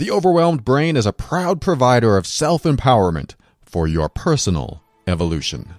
The Overwhelmed Brain is a proud provider of self empowerment for your personal evolution.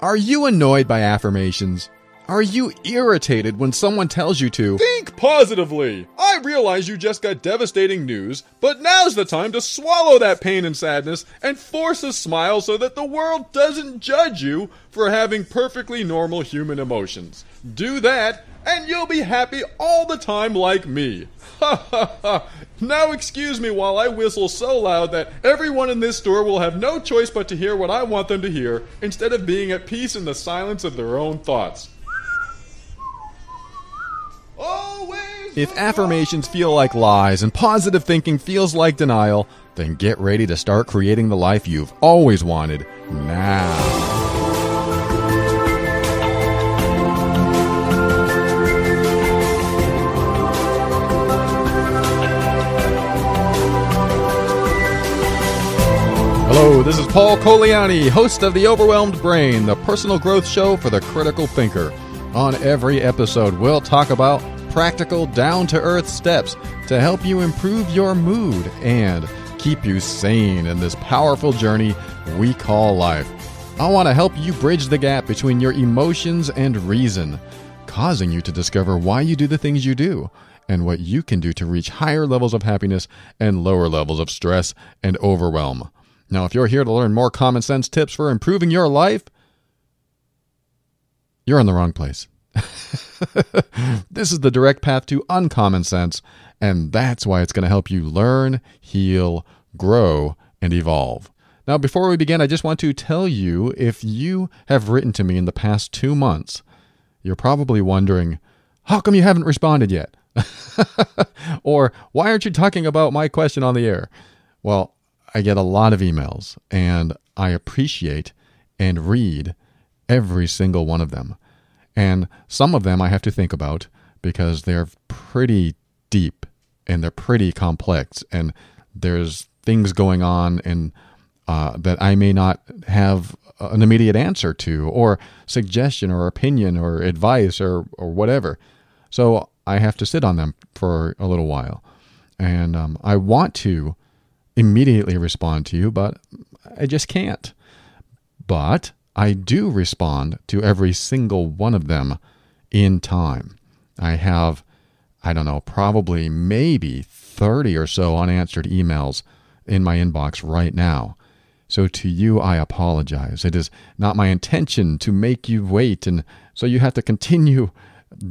Are you annoyed by affirmations? Are you irritated when someone tells you to Think positively! I realize you just got devastating news, but now's the time to swallow that pain and sadness and force a smile so that the world doesn't judge you for having perfectly normal human emotions. Do that, and you'll be happy all the time like me. Ha ha ha! Now excuse me while I whistle so loud that everyone in this store will have no choice but to hear what I want them to hear instead of being at peace in the silence of their own thoughts. Always If affirmations feel like lies and positive thinking feels like denial, then get ready to start creating the life you've always wanted now. Hello, this is Paul Colaianni, host of The Overwhelmed Brain, the personal growth show for the critical thinker. On every episode, we'll talk about practical, down to earth steps to help you improve your mood and keep you sane in this powerful journey we call life. I want to help you bridge the gap between your emotions and reason, causing you to discover why you do the things you do and what you can do to reach higher levels of happiness and lower levels of stress and overwhelm. Now, if you're here to learn more common sense tips for improving your life, you're in the wrong place. this is the direct path to uncommon sense, and that's why it's going to help you learn, heal, grow, and evolve. Now, before we begin, I just want to tell you if you have written to me in the past two months, you're probably wondering, how come you haven't responded yet? or why aren't you talking about my question on the air? Well, I get a lot of emails and I appreciate and read every single one of them. And some of them I have to think about because they're pretty deep and they're pretty complex and there's things going on and uh, that I may not have an immediate answer to or suggestion or opinion or advice or, or whatever. So I have to sit on them for a little while. And um, I want to immediately respond to you, but I just can't. But I do respond to every single one of them in time. I have, I don't know, probably maybe 30 or so unanswered emails in my inbox right now. So to you, I apologize. It is not my intention to make you wait, and so you have to continue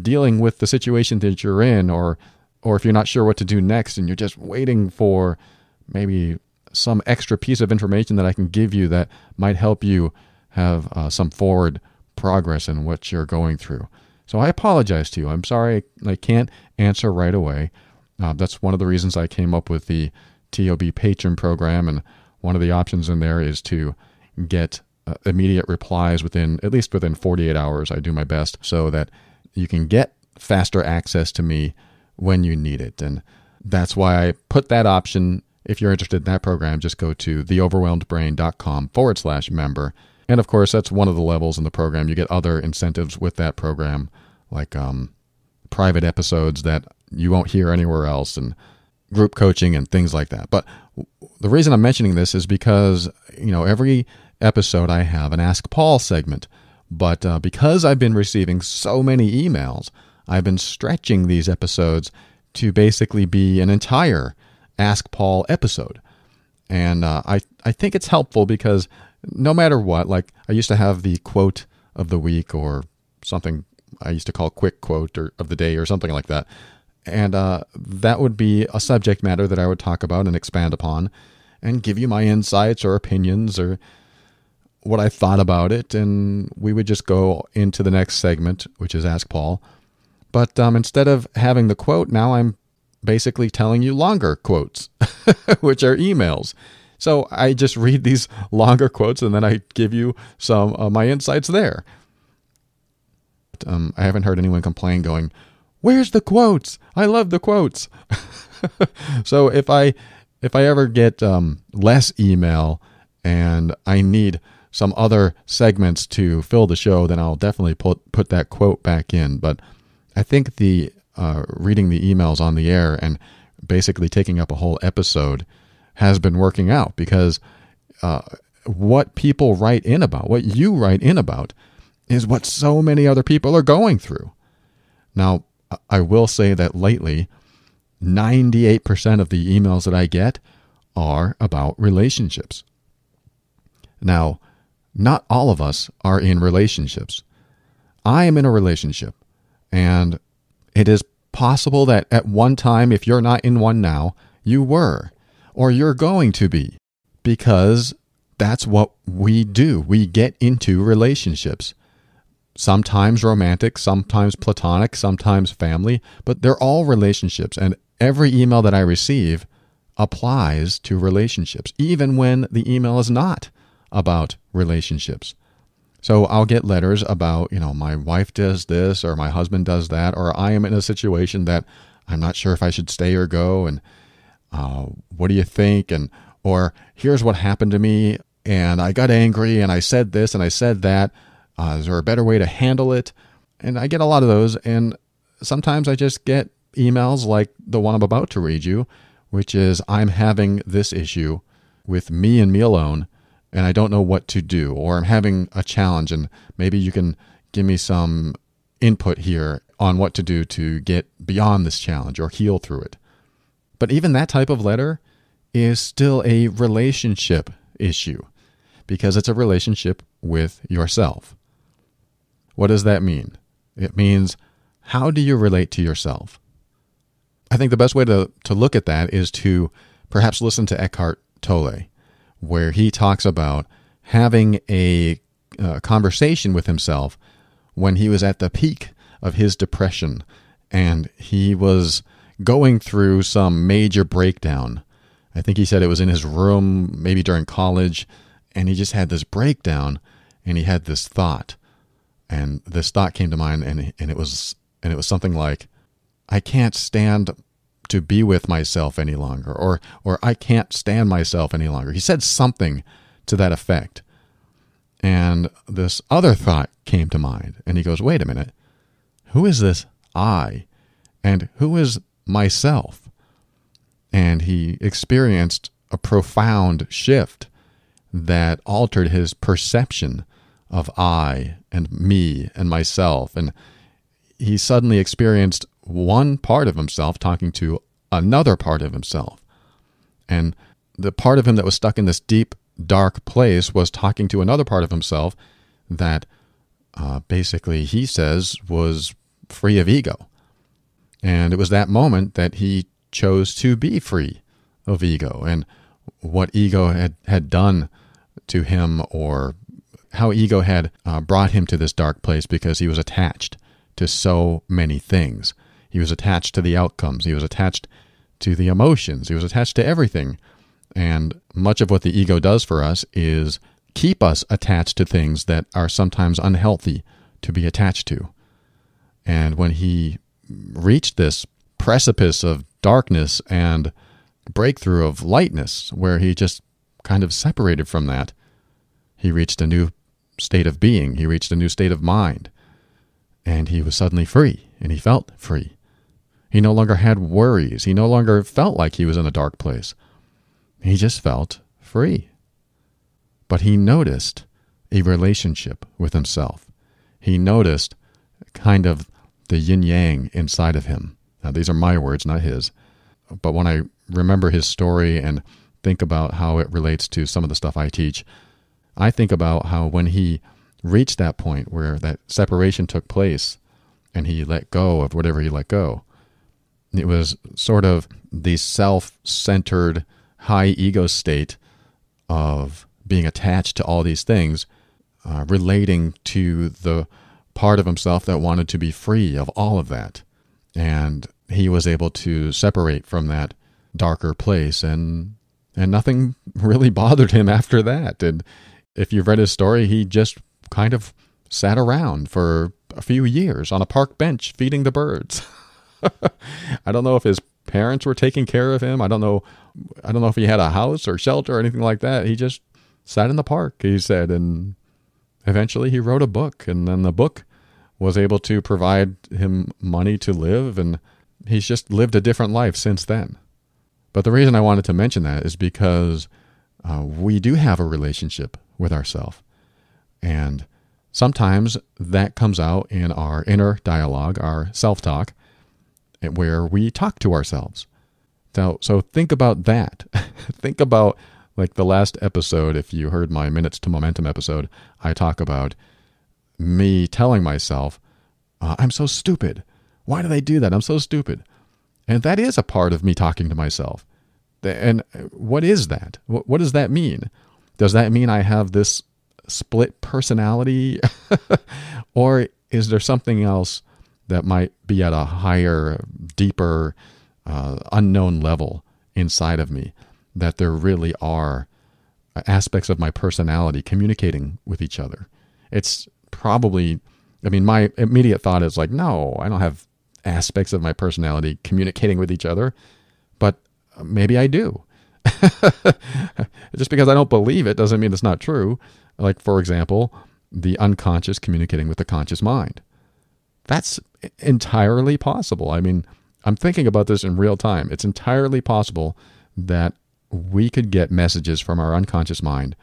dealing with the situation that you're in, or or if you're not sure what to do next, and you're just waiting for maybe some extra piece of information that I can give you that might help you have uh, some forward progress in what you're going through. So I apologize to you. I'm sorry I can't answer right away. Uh, that's one of the reasons I came up with the TOB patron program, and one of the options in there is to get uh, immediate replies within at least within 48 hours. I do my best so that you can get faster access to me when you need it, and that's why I put that option if you're interested in that program, just go to theoverwhelmedbrain.com forward slash member. And of course, that's one of the levels in the program. You get other incentives with that program, like um, private episodes that you won't hear anywhere else, and group coaching and things like that. But the reason I'm mentioning this is because, you know, every episode I have an Ask Paul segment. But uh, because I've been receiving so many emails, I've been stretching these episodes to basically be an entire Ask Paul episode. And uh, I, I think it's helpful because no matter what, like I used to have the quote of the week or something I used to call quick quote or of the day or something like that. And uh, that would be a subject matter that I would talk about and expand upon and give you my insights or opinions or what I thought about it. And we would just go into the next segment, which is Ask Paul. But um, instead of having the quote, now I'm basically telling you longer quotes, which are emails. So I just read these longer quotes and then I give you some of my insights there. Um, I haven't heard anyone complain going, Where's the quotes? I love the quotes. so if I if I ever get um, less email and I need some other segments to fill the show, then I'll definitely put put that quote back in. But I think the uh, reading the emails on the air and basically taking up a whole episode has been working out because uh, what people write in about, what you write in about, is what so many other people are going through. Now, I will say that lately, 98% of the emails that I get are about relationships. Now, not all of us are in relationships. I am in a relationship, and it is possible that at one time, if you're not in one now, you were, or you're going to be, because that's what we do. We get into relationships. Sometimes romantic, sometimes platonic, sometimes family, but they're all relationships. And every email that I receive applies to relationships, even when the email is not about relationships. So I'll get letters about, you know, my wife does this or my husband does that, or I am in a situation that I'm not sure if I should stay or go. And uh, what do you think? And, or here's what happened to me. And I got angry and I said this and I said that. Uh, is there a better way to handle it? And I get a lot of those. And sometimes I just get emails like the one I'm about to read you, which is I'm having this issue with me and me alone and I don't know what to do, or I'm having a challenge, and maybe you can give me some input here on what to do to get beyond this challenge or heal through it. But even that type of letter is still a relationship issue because it's a relationship with yourself. What does that mean? It means how do you relate to yourself? I think the best way to, to look at that is to perhaps listen to Eckhart Tolle where he talks about having a uh, conversation with himself when he was at the peak of his depression and he was going through some major breakdown. I think he said it was in his room, maybe during college, and he just had this breakdown and he had this thought. And this thought came to mind and and it was and it was something like I can't stand to be with myself any longer or or I can't stand myself any longer. He said something to that effect. And this other thought came to mind and he goes, "Wait a minute. Who is this I? And who is myself?" And he experienced a profound shift that altered his perception of I and me and myself and he suddenly experienced one part of himself talking to another part of himself. And the part of him that was stuck in this deep, dark place was talking to another part of himself that uh, basically he says was free of ego. And it was that moment that he chose to be free of ego and what ego had, had done to him or how ego had uh, brought him to this dark place because he was attached to so many things. He was attached to the outcomes. He was attached to the emotions. He was attached to everything. And much of what the ego does for us is keep us attached to things that are sometimes unhealthy to be attached to. And when he reached this precipice of darkness and breakthrough of lightness, where he just kind of separated from that, he reached a new state of being. He reached a new state of mind. And he was suddenly free, and he felt free. He no longer had worries. He no longer felt like he was in a dark place. He just felt free. But he noticed a relationship with himself. He noticed kind of the yin yang inside of him. Now, these are my words, not his. But when I remember his story and think about how it relates to some of the stuff I teach, I think about how when he reached that point where that separation took place and he let go of whatever he let go, it was sort of the self centered, high ego state of being attached to all these things, uh, relating to the part of himself that wanted to be free of all of that. And he was able to separate from that darker place and and nothing really bothered him after that. And if you've read his story, he just kind of sat around for a few years on a park bench feeding the birds. I don't know if his parents were taking care of him. I don't know. I don't know if he had a house or shelter or anything like that. He just sat in the park, he said, and eventually he wrote a book, and then the book was able to provide him money to live, and he's just lived a different life since then. But the reason I wanted to mention that is because uh, we do have a relationship with ourself. And sometimes that comes out in our inner dialogue, our self talk, where we talk to ourselves. So, so think about that. think about like the last episode, if you heard my Minutes to Momentum episode, I talk about me telling myself, uh, I'm so stupid. Why do they do that? I'm so stupid. And that is a part of me talking to myself. And what is that? What does that mean? Does that mean I have this split personality? or is there something else that might be at a higher, deeper, uh, unknown level inside of me? That there really are aspects of my personality communicating with each other. It's probably, I mean, my immediate thought is like, no, I don't have aspects of my personality communicating with each other, but maybe I do. Just because I don't believe it doesn't mean it's not true. Like, for example, the unconscious communicating with the conscious mind. That's entirely possible. I mean, I'm thinking about this in real time. It's entirely possible that we could get messages from our unconscious mind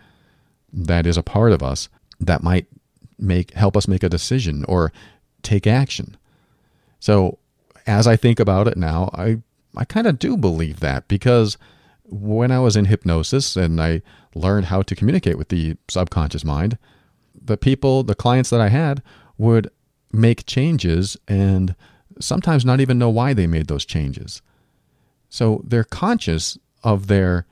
that is a part of us that might make help us make a decision or take action. So as I think about it now, I I kind of do believe that because when I was in hypnosis and I learned how to communicate with the subconscious mind, the people, the clients that I had would make changes and sometimes not even know why they made those changes. So they're conscious of their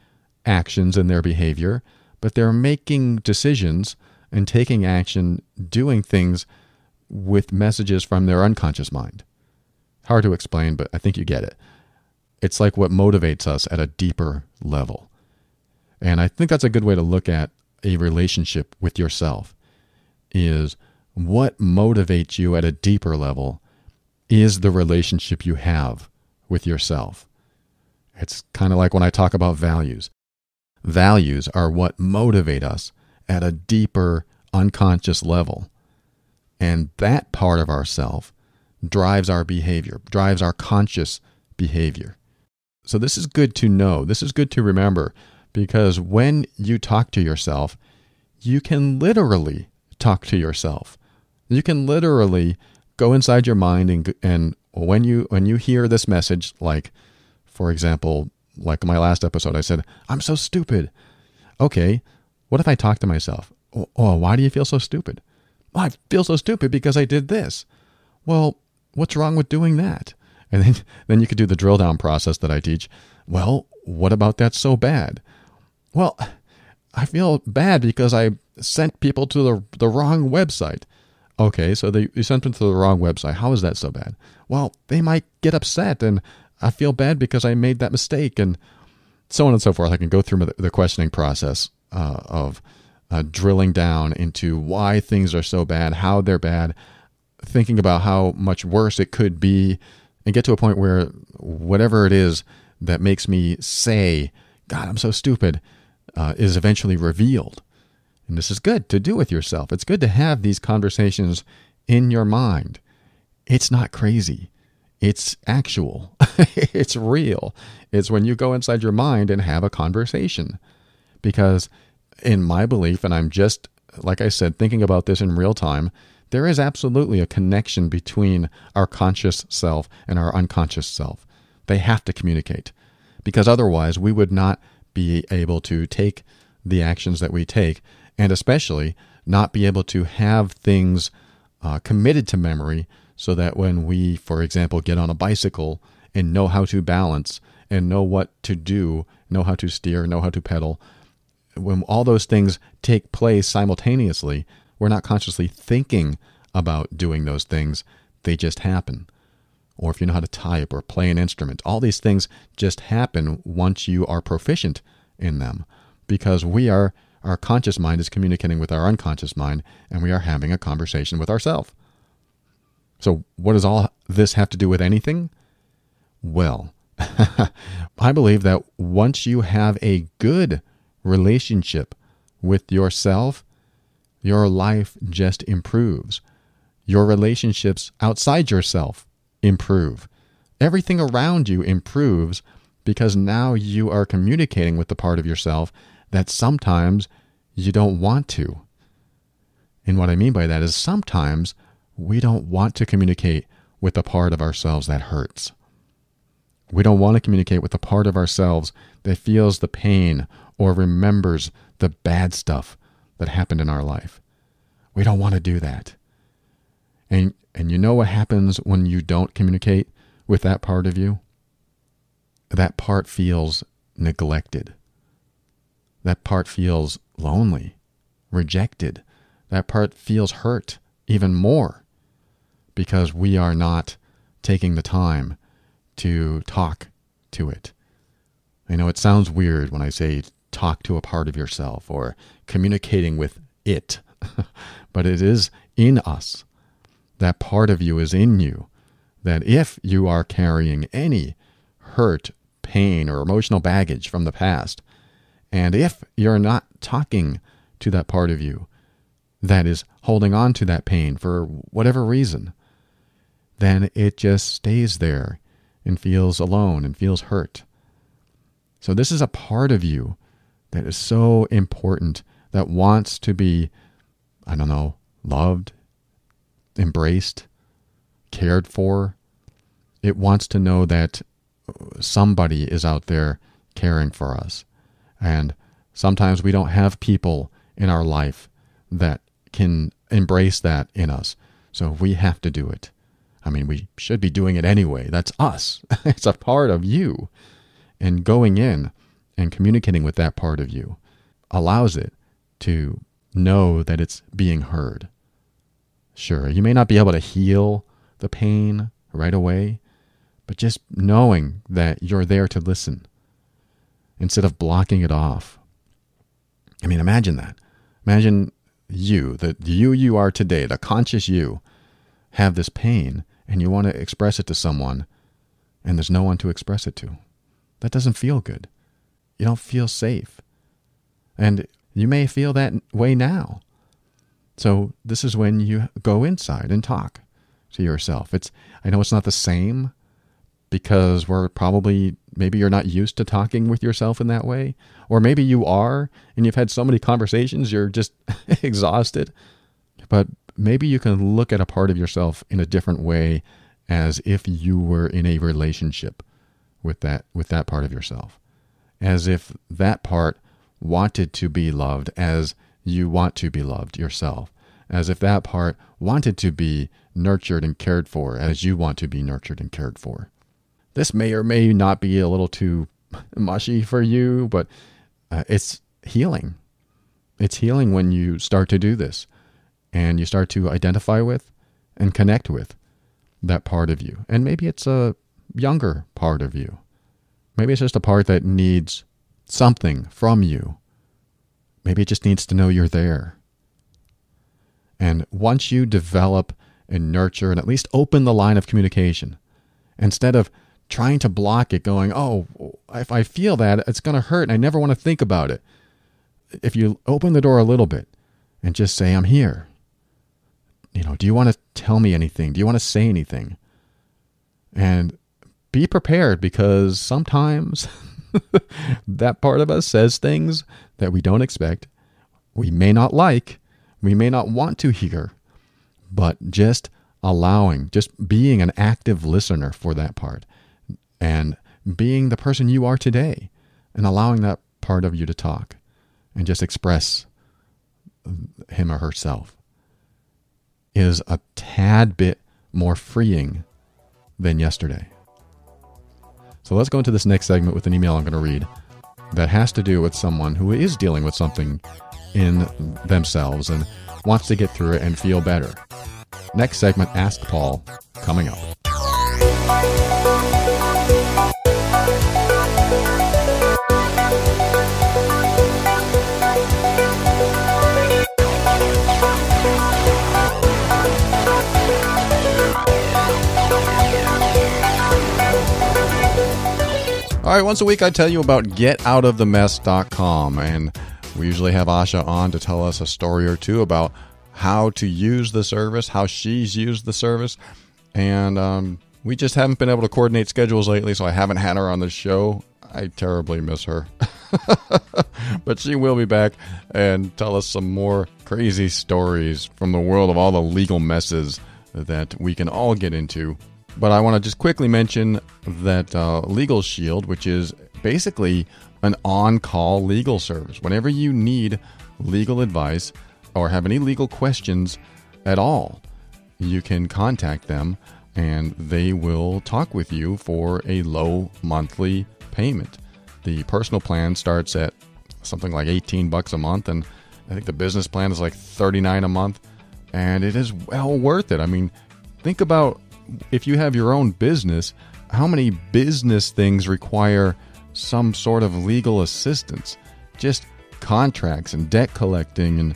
actions and their behavior, but they're making decisions and taking action, doing things with messages from their unconscious mind. Hard to explain, but I think you get it. It's like what motivates us at a deeper level. And I think that's a good way to look at a relationship with yourself is what motivates you at a deeper level is the relationship you have with yourself. It's kind of like when I talk about values. Values are what motivate us at a deeper unconscious level. And that part of ourself drives our behavior, drives our conscious behavior. So this is good to know. This is good to remember because when you talk to yourself, you can literally talk to yourself. You can literally go inside your mind and and when you when you hear this message like for example, like my last episode I said, "I'm so stupid." Okay, what if I talk to myself? Oh, oh why do you feel so stupid? Well, I feel so stupid because I did this. Well, what's wrong with doing that? And then, then you could do the drill down process that I teach. Well, what about that so bad? Well, I feel bad because I sent people to the, the wrong website. Okay, so they, you sent them to the wrong website. How is that so bad? Well, they might get upset, and I feel bad because I made that mistake, and so on and so forth. I can go through the questioning process uh, of uh, drilling down into why things are so bad, how they're bad, thinking about how much worse it could be, and get to a point where whatever it is that makes me say, God, I'm so stupid, uh, is eventually revealed. And this is good to do with yourself. It's good to have these conversations in your mind. It's not crazy. It's actual. it's real. It's when you go inside your mind and have a conversation. Because in my belief, and I'm just, like I said, thinking about this in real time, there is absolutely a connection between our conscious self and our unconscious self. They have to communicate because otherwise we would not be able to take the actions that we take, and especially not be able to have things uh, committed to memory so that when we, for example, get on a bicycle and know how to balance and know what to do, know how to steer, know how to pedal, when all those things take place simultaneously, we're not consciously thinking about doing those things, they just happen. Or if you know how to type or play an instrument, all these things just happen once you are proficient in them because we are our conscious mind is communicating with our unconscious mind and we are having a conversation with ourselves. So, what does all this have to do with anything? Well, I believe that once you have a good relationship with yourself, your life just improves. Your relationships outside yourself improve. Everything around you improves because now you are communicating with the part of yourself that sometimes you don't want to. And what I mean by that is sometimes we don't want to communicate with the part of ourselves that hurts. We don't want to communicate with the part of ourselves that feels the pain or remembers the bad stuff that happened in our life. We don't want to do that. And and you know what happens when you don't communicate with that part of you? That part feels neglected. That part feels lonely, rejected. That part feels hurt even more because we are not taking the time to talk to it. I know it sounds weird when I say talk to a part of yourself or communicating with it, but it is in us. That part of you is in you. That if you are carrying any hurt, pain, or emotional baggage from the past, and if you're not talking to that part of you that is holding on to that pain for whatever reason, then it just stays there and feels alone and feels hurt. So, this is a part of you that is so important that wants to be, I don't know, loved, embraced, cared for. It wants to know that somebody is out there caring for us. And sometimes we don't have people in our life that can embrace that in us. So we have to do it. I mean, we should be doing it anyway. That's us. it's a part of you. And going in and communicating with that part of you allows it to know that it's being heard. Sure, you may not be able to heal the pain right away, but just knowing that you're there to listen instead of blocking it off. I mean, imagine that. Imagine you, the you you are today, the conscious you, have this pain and you want to express it to someone and there's no one to express it to. That doesn't feel good. You don't feel safe. And you may feel that way now. So this is when you go inside and talk to yourself. It's I know it's not the same because we're probably maybe you're not used to talking with yourself in that way. Or maybe you are and you've had so many conversations you're just exhausted. But maybe you can look at a part of yourself in a different way as if you were in a relationship with that with that part of yourself. As if that part wanted to be loved as you want to be loved yourself. As if that part wanted to be nurtured and cared for as you want to be nurtured and cared for this may or may not be a little too mushy for you but uh, it's healing it's healing when you start to do this and you start to identify with and connect with that part of you. And maybe it's a younger part of you. Maybe it's just a part that needs something from you. Maybe it just needs to know you're there. And once you develop and nurture and at least open the line of communication, instead of trying to block it, going, oh, if I feel that, it's going to hurt and I never want to think about it. If you open the door a little bit and just say, I'm here, you know, do you want to tell me anything? Do you want to say anything? And be prepared because sometimes that part of us says things that we don't expect, we may not like, we may not want to hear, but just allowing, just being an active listener for that part and being the person you are today and allowing that part of you to talk and just express him or herself is a tad bit more freeing than yesterday. So let's go into this next segment with an email I'm going to read that has to do with someone who is dealing with something in themselves and wants to get through it and feel better. Next segment, Ask Paul, coming up. All right, once a week I tell you about getoutofthemess.com and we usually have Asha on to tell us a story or two about how to use the service, how she's used the service, and um, we just haven't been able to coordinate schedules lately, so I haven't had her on the show. I terribly miss her. but she will be back and tell us some more crazy stories from the world of all the legal messes that we can all get into. But I want to just quickly mention that uh, Legal Shield, which is basically an on call legal service. Whenever you need legal advice or have any legal questions at all, you can contact them and they will talk with you for a low monthly payment. The personal plan starts at something like 18 bucks a month and I think the business plan is like 39 a month and it is well worth it. I mean, think about if you have your own business, how many business things require some sort of legal assistance? Just contracts and debt collecting and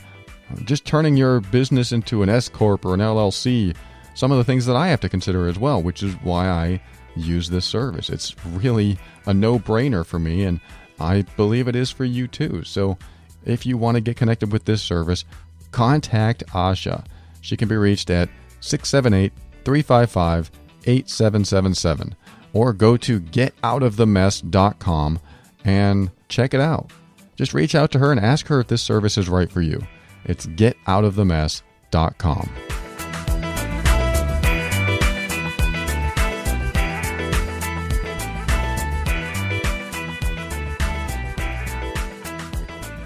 uh, just turning your business into an S corp or an LLC. Some of the things that I have to consider as well, which is why I use this service. It's really a no-brainer for me and I believe it is for you too. So, if you want to get connected with this service, contact Asha. She can be reached at 678 355 8777 or go to getoutofthemess.com and check it out. Just reach out to her and ask her if this service is right for you. It's getoutofthemess.com.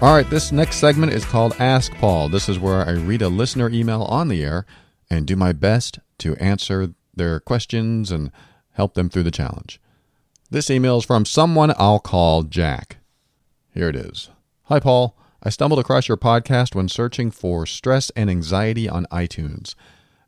All right, this next segment is called Ask Paul. This is where I read a listener email on the air and do my best to answer their questions and help them through the challenge. This email is from someone I'll call Jack. Here it is. Hi, Paul. I stumbled across your podcast when searching for stress and anxiety on iTunes.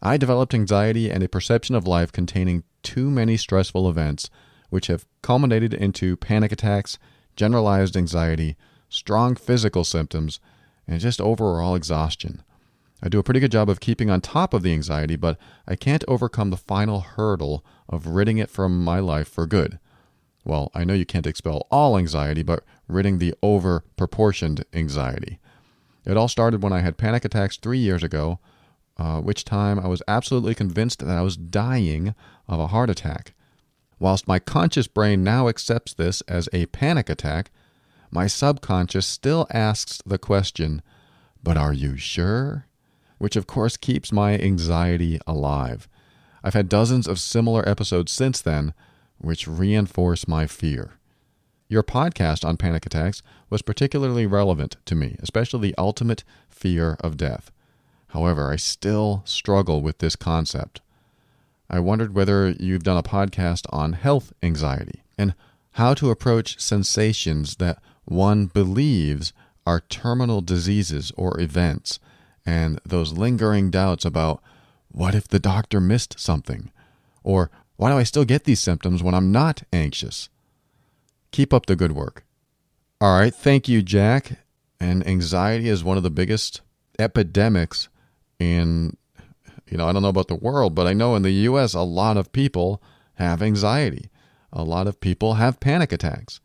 I developed anxiety and a perception of life containing too many stressful events, which have culminated into panic attacks, generalized anxiety, strong physical symptoms, and just overall exhaustion. I do a pretty good job of keeping on top of the anxiety, but I can't overcome the final hurdle of ridding it from my life for good. Well, I know you can't expel all anxiety, but ridding the over proportioned anxiety. It all started when I had panic attacks three years ago, uh, which time I was absolutely convinced that I was dying of a heart attack. Whilst my conscious brain now accepts this as a panic attack, my subconscious still asks the question, But are you sure? Which of course keeps my anxiety alive. I've had dozens of similar episodes since then, which reinforce my fear. Your podcast on panic attacks was particularly relevant to me, especially the ultimate fear of death. However, I still struggle with this concept. I wondered whether you've done a podcast on health anxiety and how to approach sensations that one believes are terminal diseases or events and those lingering doubts about what if the doctor missed something? Or why do I still get these symptoms when I'm not anxious? Keep up the good work. All right, thank you, Jack. And anxiety is one of the biggest epidemics in, you know, I don't know about the world, but I know in the US, a lot of people have anxiety. A lot of people have panic attacks.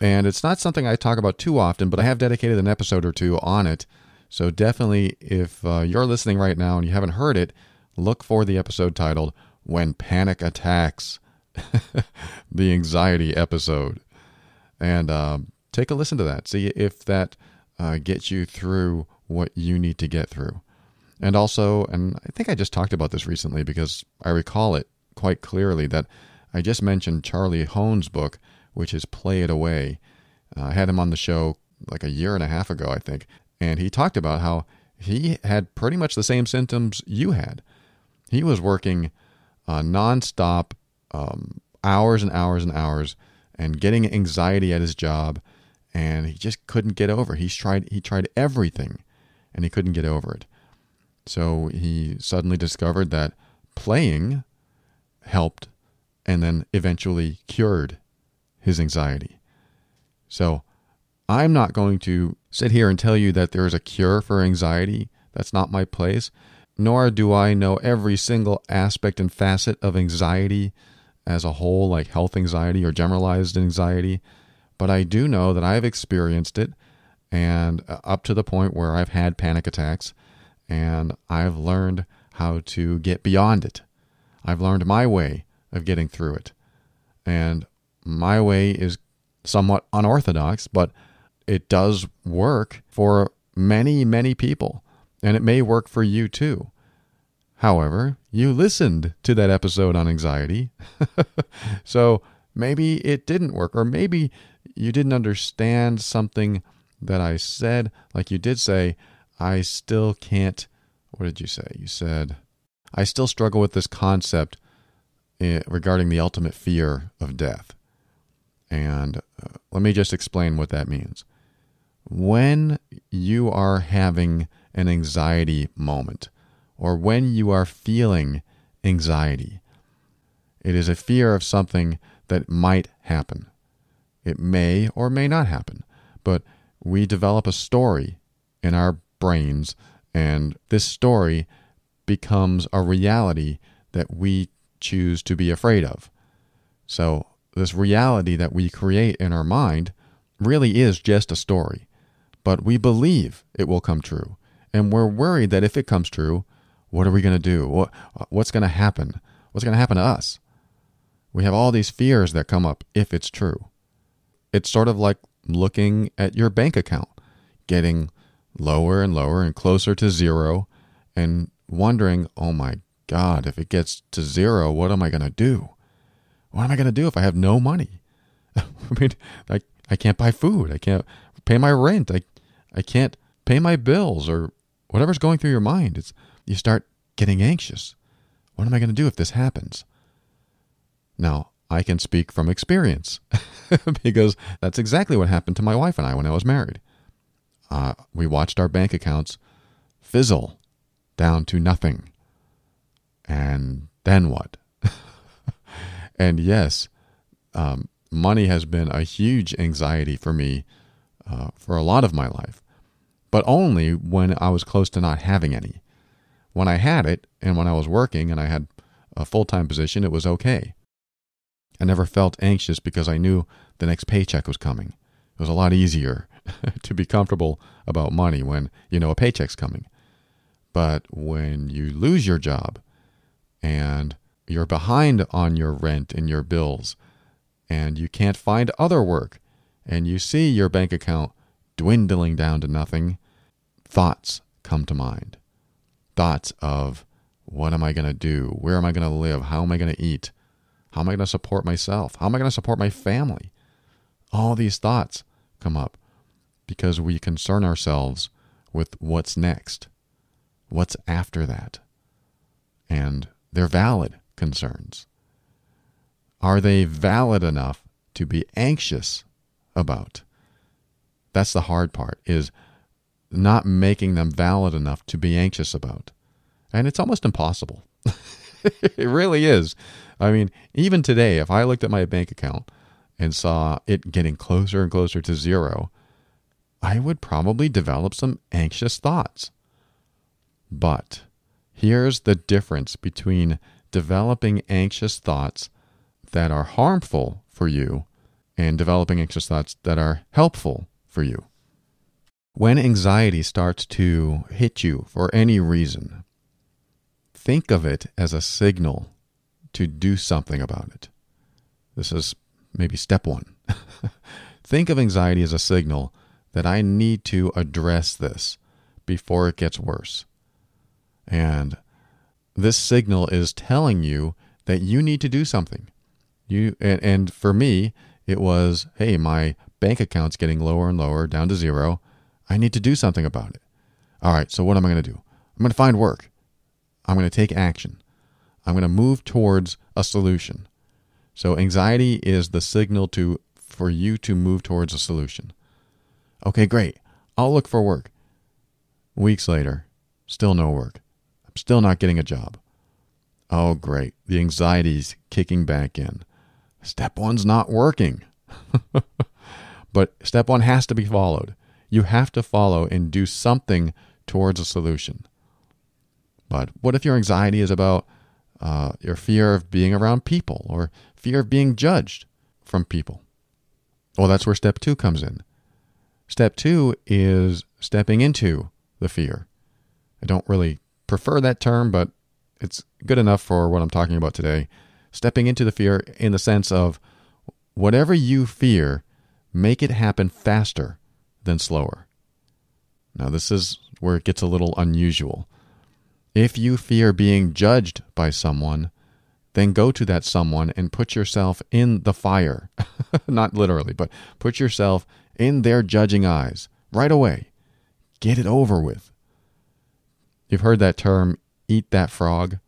And it's not something I talk about too often, but I have dedicated an episode or two on it so definitely, if uh, you're listening right now and you haven't heard it, look for the episode titled When Panic Attacks, the anxiety episode. And uh, take a listen to that. See if that uh, gets you through what you need to get through. And also, and I think I just talked about this recently because I recall it quite clearly that I just mentioned Charlie Hoehn's book, which is Play It Away. Uh, I had him on the show like a year and a half ago, I think and he talked about how he had pretty much the same symptoms you had. He was working uh, nonstop, um, hours and hours and hours, and getting anxiety at his job, and he just couldn't get over. He tried he tried everything, and he couldn't get over it. So he suddenly discovered that playing helped, and then eventually cured his anxiety. So I'm not going to sit here and tell you that there is a cure for anxiety. That's not my place. Nor do I know every single aspect and facet of anxiety as a whole, like health anxiety or generalized anxiety. But I do know that I've experienced it and uh, up to the point where I've had panic attacks and I've learned how to get beyond it. I've learned my way of getting through it. And my way is somewhat unorthodox, but it does work for many, many people. And it may work for you too. However, you listened to that episode on anxiety. so maybe it didn't work, or maybe you didn't understand something that I said. Like you did say, I still can't. What did you say? You said, I still struggle with this concept eh, regarding the ultimate fear of death. And uh, let me just explain what that means. When you are having an anxiety moment, or when you are feeling anxiety, it is a fear of something that might happen. It may or may not happen, but we develop a story in our brains, and this story becomes a reality that we choose to be afraid of. So, this reality that we create in our mind really is just a story, but we believe it will come true. And we're worried that if it comes true, what are we going to do? What, what's going to happen? What's going to happen to us? We have all these fears that come up if it's true. It's sort of like looking at your bank account, getting lower and lower and closer to zero, and wondering, oh my God, if it gets to zero, what am I going to do? What am I going to do if I have no money? I mean, I, I can't buy food. I can't pay my rent. I, I can't pay my bills or whatever's going through your mind. It's, you start getting anxious. What am I going to do if this happens? Now, I can speak from experience because that's exactly what happened to my wife and I when I was married. Uh, we watched our bank accounts fizzle down to nothing. And then what? and yes, um, money has been a huge anxiety for me uh, for a lot of my life, but only when I was close to not having any. When I had it and when I was working and I had a full time position, it was okay. I never felt anxious because I knew the next paycheck was coming. It was a lot easier to be comfortable about money when you know a paycheck's coming. But when you lose your job and you're behind on your rent and your bills and you can't find other work and you see your bank account dwindling down to nothing, thoughts come to mind. Thoughts of what am I going to do? Where am I going to live? How am I going to eat? How am I going to support myself? How am I going to support my family? All these thoughts come up because we concern ourselves with what's next, what's after that. And they're valid concerns. Are they valid enough to be anxious about? That's the hard part is not making them valid enough to be anxious about. And it's almost impossible. it really is. I mean, even today, if I looked at my bank account and saw it getting closer and closer to zero, I would probably develop some anxious thoughts. But here's the difference between developing anxious thoughts that are harmful for you and developing anxious thoughts that are helpful for you. When anxiety starts to hit you for any reason, think of it as a signal to do something about it. This is maybe step one. Think of anxiety as a signal that I need to address this before it gets worse. And this signal is telling you that you need to do something. You and, and for me, it was, hey, my bank account's getting lower and lower, down to zero. I need to do something about it. All right, so what am I going to do? I'm going to find work. I'm going to take action. I'm going to move towards a solution. So anxiety is the signal to for you to move towards a solution. Okay, great. I'll look for work. Weeks later, still no work. I'm still not getting a job. Oh, great. The anxiety's kicking back in. Step one's not working. but step one has to be followed. You have to follow and do something towards a solution. But what if your anxiety is about uh, your fear of being around people or fear of being judged from people. Well, that's where step two comes in. Step two is stepping into the fear. I don't really prefer that term, but it's good enough for what I'm talking about today. Stepping into the fear in the sense of whatever you fear make it happen faster than slower. Now, this is where it gets a little unusual. If you fear being judged by someone, then go to that someone and put yourself in the fire. Not literally, but put yourself in their judging eyes right away. Get it over with. You've heard that term, eat that frog.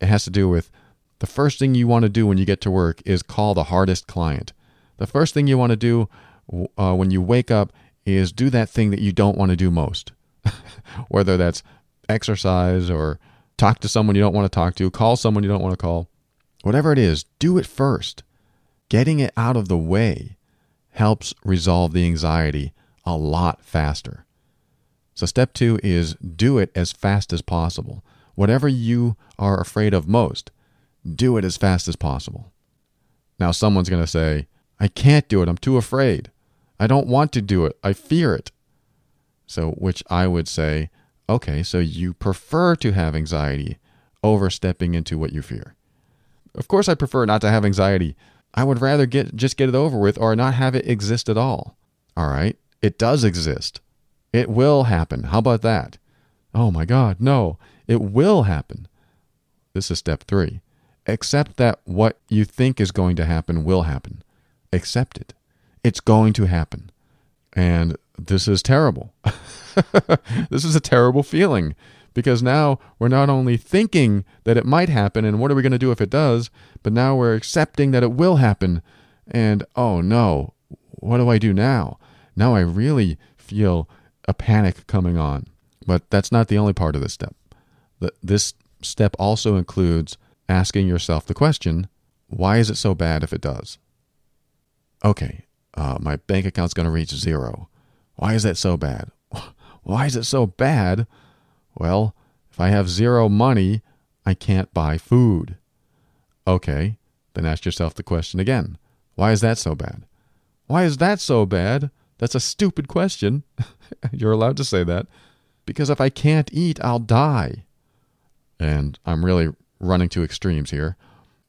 It has to do with the first thing you want to do when you get to work is call the hardest client. The first thing you want to do uh, when you wake up is do that thing that you don't want to do most, whether that's exercise or talk to someone you don't want to talk to, call someone you don't want to call. Whatever it is, do it first. Getting it out of the way helps resolve the anxiety a lot faster. So, step two is do it as fast as possible. Whatever you are afraid of most, do it as fast as possible. Now, someone's going to say, I can't do it. I'm too afraid. I don't want to do it. I fear it. So, which I would say, okay, so you prefer to have anxiety over stepping into what you fear. Of course, I prefer not to have anxiety. I would rather get just get it over with or not have it exist at all. All right, it does exist. It will happen. How about that? Oh my God, no, it will happen. This is step three. Accept that what you think is going to happen will happen. Accept it. It's going to happen. And this is terrible. this is a terrible feeling because now we're not only thinking that it might happen and what are we going to do if it does, but now we're accepting that it will happen. And oh no, what do I do now? Now I really feel a panic coming on. But that's not the only part of this step. This step also includes asking yourself the question why is it so bad if it does? Okay, uh, my bank account's going to reach zero. Why is that so bad? Why is it so bad? Well, if I have zero money, I can't buy food. Okay, then ask yourself the question again why is that so bad? Why is that so bad? That's a stupid question. You're allowed to say that. Because if I can't eat, I'll die. And I'm really running to extremes here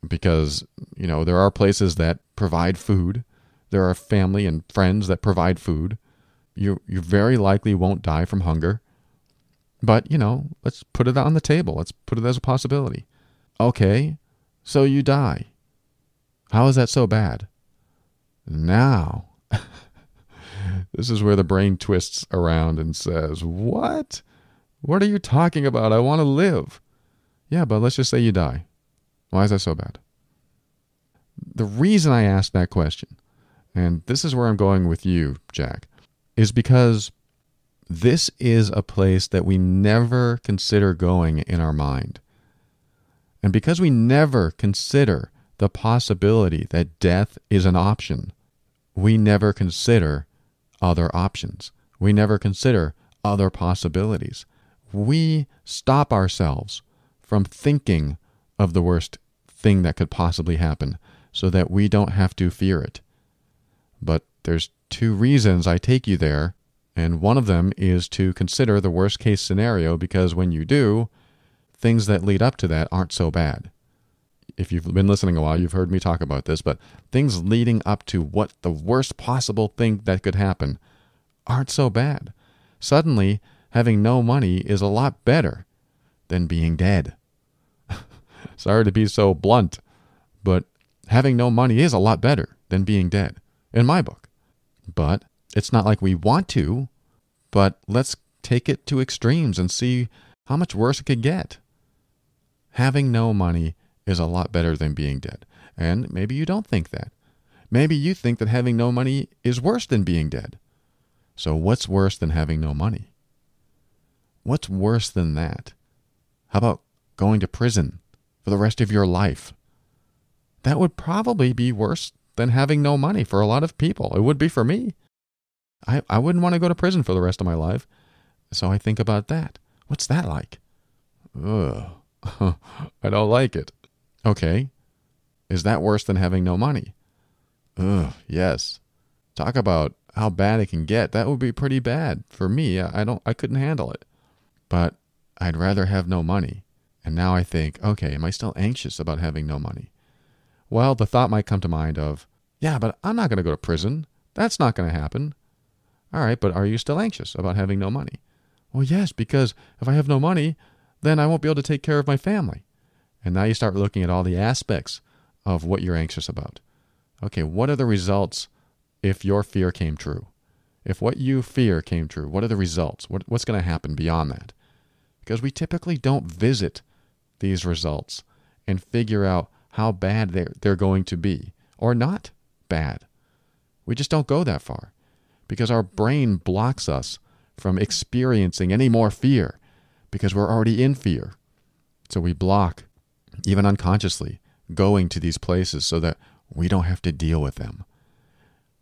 because, you know, there are places that provide food. There are family and friends that provide food. You you very likely won't die from hunger. But, you know, let's put it on the table. Let's put it as a possibility. Okay, so you die. How is that so bad? Now, this is where the brain twists around and says, What? What are you talking about? I want to live. Yeah, but let's just say you die. Why is that so bad? The reason I asked that question, and this is where I'm going with you, Jack, is because this is a place that we never consider going in our mind. And because we never consider the possibility that death is an option, we never consider other options. We never consider other possibilities. We stop ourselves from thinking of the worst thing that could possibly happen so that we don't have to fear it. But there's two reasons I take you there, and one of them is to consider the worst case scenario because when you do, things that lead up to that aren't so bad. If you've been listening a while, you've heard me talk about this, but things leading up to what the worst possible thing that could happen aren't so bad. Suddenly, having no money is a lot better than being dead. Sorry to be so blunt, but having no money is a lot better than being dead, in my book. But it's not like we want to, but let's take it to extremes and see how much worse it could get. Having no money is a lot better than being dead. And maybe you don't think that. Maybe you think that having no money is worse than being dead. So, what's worse than having no money? What's worse than that? How about going to prison for the rest of your life? That would probably be worse than having no money for a lot of people. It would be for me. I, I wouldn't want to go to prison for the rest of my life. So I think about that. What's that like? Ugh. I don't like it. Okay. Is that worse than having no money? Ugh, yes. Talk about how bad it can get. That would be pretty bad for me. I don't I couldn't handle it. But I'd rather have no money. And now I think, okay, am I still anxious about having no money? Well, the thought might come to mind of, yeah, but I'm not going to go to prison. That's not going to happen. All right, but are you still anxious about having no money? Well, yes, because if I have no money, then I won't be able to take care of my family. And now you start looking at all the aspects of what you're anxious about. Okay, what are the results if your fear came true? If what you fear came true, what are the results? What, what's going to happen beyond that? Because we typically don't visit these results and figure out how bad they're, they're going to be or not bad. We just don't go that far because our brain blocks us from experiencing any more fear because we're already in fear. So we block, even unconsciously, going to these places so that we don't have to deal with them.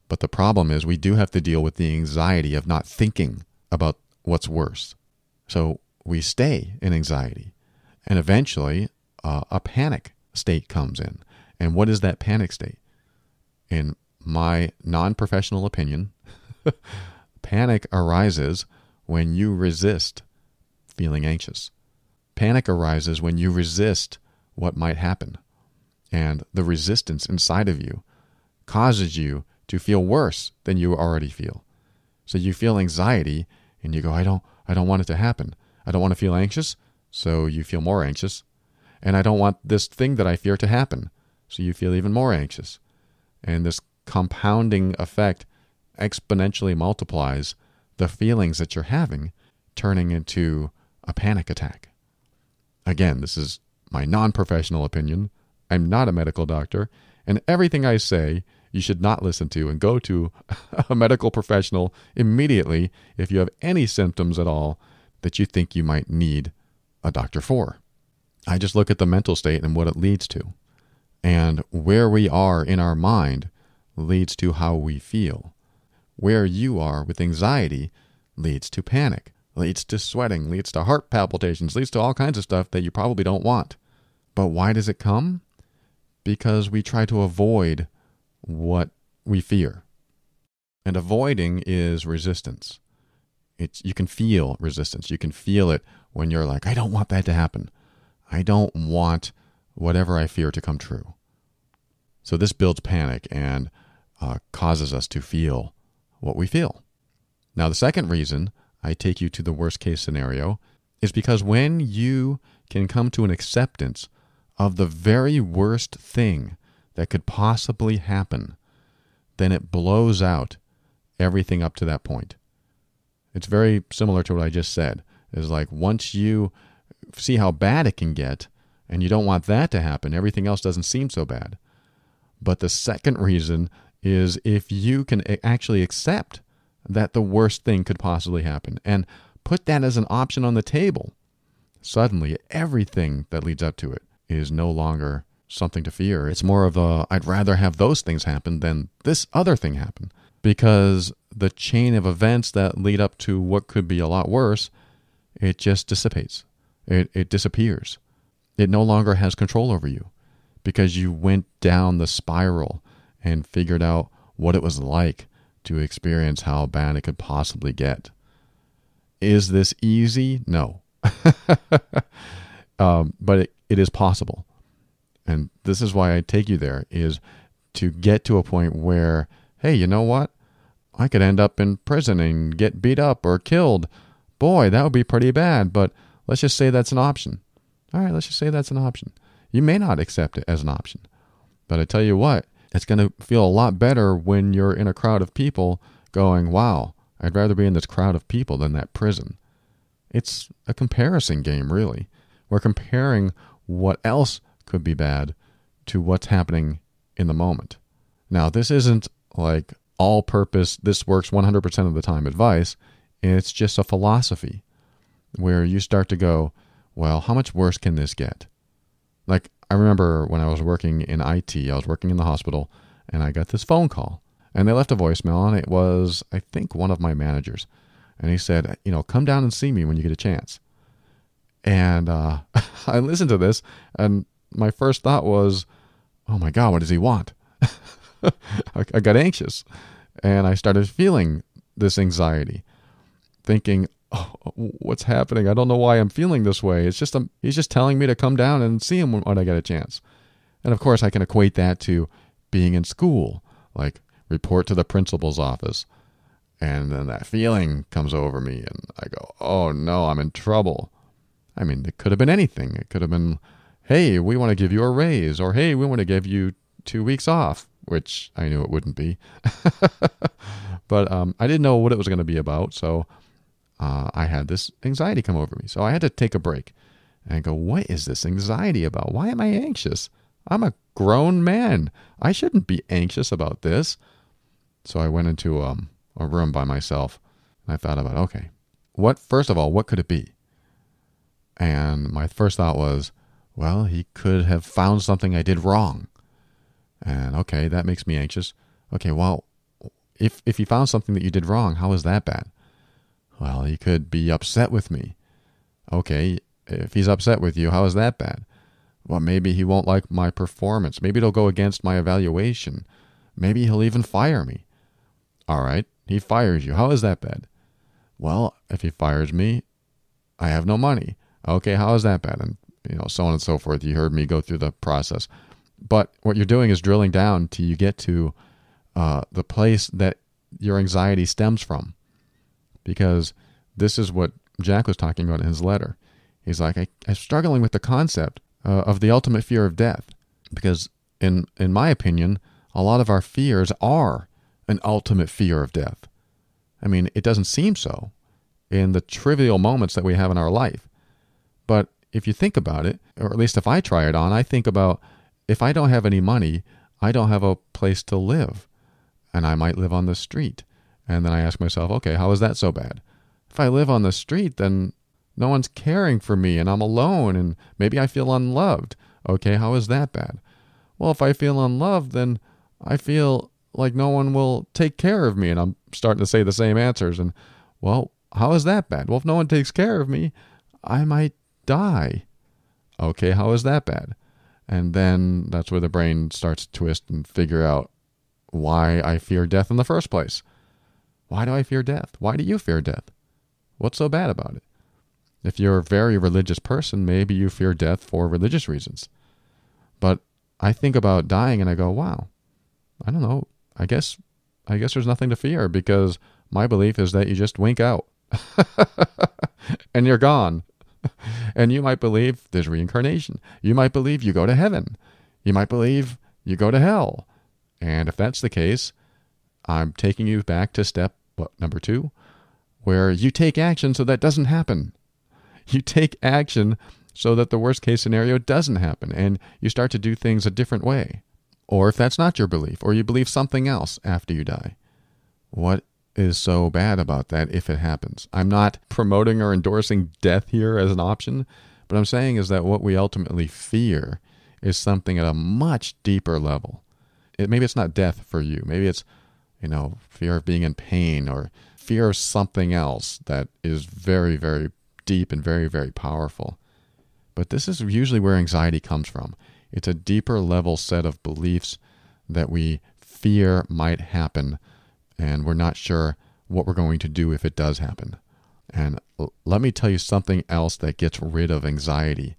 But the problem is, we do have to deal with the anxiety of not thinking about what's worse. So we stay in anxiety. And eventually, uh, a panic state comes in. And what is that panic state? In my non professional opinion, panic arises when you resist feeling anxious. Panic arises when you resist what might happen. And the resistance inside of you causes you to feel worse than you already feel. So you feel anxiety and you go, I don't I don't want it to happen. I don't want to feel anxious, so you feel more anxious. And I don't want this thing that I fear to happen, so you feel even more anxious. And this compounding effect exponentially multiplies the feelings that you're having, turning into a panic attack. Again, this is my non professional opinion. I'm not a medical doctor, and everything I say you should not listen to and go to a medical professional immediately if you have any symptoms at all that you think you might need a doctor for. I just look at the mental state and what it leads to. And where we are in our mind leads to how we feel. Where you are with anxiety leads to panic, leads to sweating, leads to heart palpitations, leads to all kinds of stuff that you probably don't want. But why does it come? Because we try to avoid what we fear. And avoiding is resistance. It's you can feel resistance. You can feel it when you're like, I don't want that to happen. I don't want whatever I fear to come true. So this builds panic and uh, causes us to feel what we feel. Now, the second reason I take you to the worst case scenario is because when you can come to an acceptance of the very worst thing that could possibly happen, then it blows out everything up to that point. It's very similar to what I just said. Is like once you see how bad it can get, and you don't want that to happen, everything else doesn't seem so bad. But the second reason is if you can actually accept that the worst thing could possibly happen and put that as an option on the table, suddenly everything that leads up to it is no longer something to fear. It's more of a I'd rather have those things happen than this other thing happen because the chain of events that lead up to what could be a lot worse, it just dissipates. It it disappears. It no longer has control over you because you went down the spiral and figured out what it was like to experience how bad it could possibly get. Is this easy? No. um, but it, it is possible and this is why I take you there is to get to a point where, hey, you know what? I could end up in prison and get beat up or killed. Boy, that would be pretty bad, but let's just say that's an option. All right, let's just say that's an option. You may not accept it as an option, but I tell you what, it's going to feel a lot better when you're in a crowd of people going, wow, I'd rather be in this crowd of people than that prison. It's a comparison game, really. We're comparing what else could be bad to what's happening in the moment. Now, this isn't like all purpose, this works 100% of the time advice. It's just a philosophy where you start to go, well, how much worse can this get? Like, I remember when I was working in IT, I was working in the hospital, and I got this phone call. And they left a voicemail, and it was, I think, one of my managers. And he said, you know, come down and see me when you get a chance. And uh, I listened to this, and my first thought was, oh my God, what does he want? I, got anxious and I started feeling this anxiety, thinking, oh, what's happening? I don't know why I'm feeling this way. It's just, um, he's just telling me to come down and see him when I get a chance. And of course, I can equate that to being in school, like report to the principal's office. And then that feeling comes over me, and I go, oh no, I'm in trouble. I mean, it could have been anything. It could have been, hey, we want to give you a raise, or hey, we want to give you two weeks off, which I knew it wouldn't be. but um, I didn't know what it was going to be about, so uh, I had this anxiety come over me. So I had to take a break and go, what is this anxiety about? Why am I anxious? I'm a grown man. I shouldn't be anxious about this. So I went into um, a room by myself and I thought about, okay, what, first of all, what could it be? And my first thought was, well, he could have found something I did wrong. And okay, that makes me anxious. Okay, well, if if he found something that you did wrong, how is that bad? Well, he could be upset with me. Okay, if he's upset with you, how is that bad? Well, maybe he won't like my performance. Maybe it'll go against my evaluation. Maybe he'll even fire me. All right, he fires you. How is that bad? Well, if he fires me, I have no money. Okay, how is that bad? And you know, so on and so forth. You heard me go through the process. But what you're doing is drilling down till you get to uh, the place that your anxiety stems from. Because this is what Jack was talking about in his letter. He's like, I, am struggling with the concept uh, of the ultimate fear of death. Because, in, in my opinion, a lot of our fears are an ultimate fear of death. I mean, it doesn't seem so in the trivial moments that we have in our life. But if you think about it, or at least if I try it on, I think about if I don't have any money, I don't have a place to live. And I might live on the street. And then I ask myself, okay, how is that so bad? If I live on the street, then no one's caring for me and I'm alone and maybe I feel unloved. Okay, how is that bad? Well, if I feel unloved, then I feel like no one will take care of me. And I'm starting to say the same answers. And well, how is that bad? Well, if no one takes care of me, I might die. Okay, how is that bad? And then that's where the brain starts to twist and figure out why I fear death in the first place. Why do I fear death? Why do you fear death? What's so bad about it? If you're a very religious person, maybe you fear death for religious reasons. But I think about dying and I go, wow, I don't know. I guess I guess there's nothing to fear because my belief is that you just wink out and you're gone. and you might believe there's reincarnation. You might believe you go to heaven. You might believe you go to hell. And if that's the case, I'm taking you back to step what, number two, where you take action so that doesn't happen. You take action so that the worst case scenario doesn't happen and you start to do things a different way. Or if that's not your belief, or you believe something else after you die, what is so bad about that if it happens. I'm not promoting or endorsing death here as an option, but I'm saying is that what we ultimately fear is something at a much deeper level. It, maybe it's not death for you. Maybe it's, you know, fear of being in pain or fear of something else that is very, very deep and very, very powerful. But this is usually where anxiety comes from. It's a deeper level set of beliefs that we fear might happen and we're not sure what we're going to do if it does happen. And let me tell you something else that gets rid of anxiety.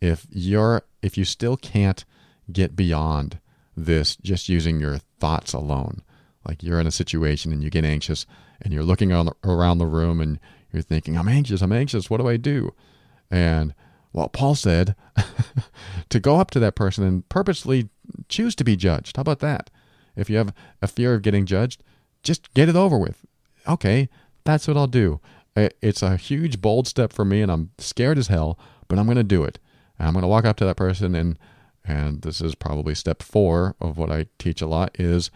If you're if you still can't get beyond this just using your thoughts alone, like you're in a situation and you get anxious and you're looking on, around the room and you're thinking, I'm anxious, I'm anxious, what do I do? And well, Paul said to go up to that person and purposely choose to be judged. How about that? If you have a fear of getting judged, just get it over with. Okay, that's what I'll do. It's a huge, bold step for me, and I'm scared as hell, but I'm going to do it. And I'm going to walk up to that person, and and this is probably step four of what I teach a lot is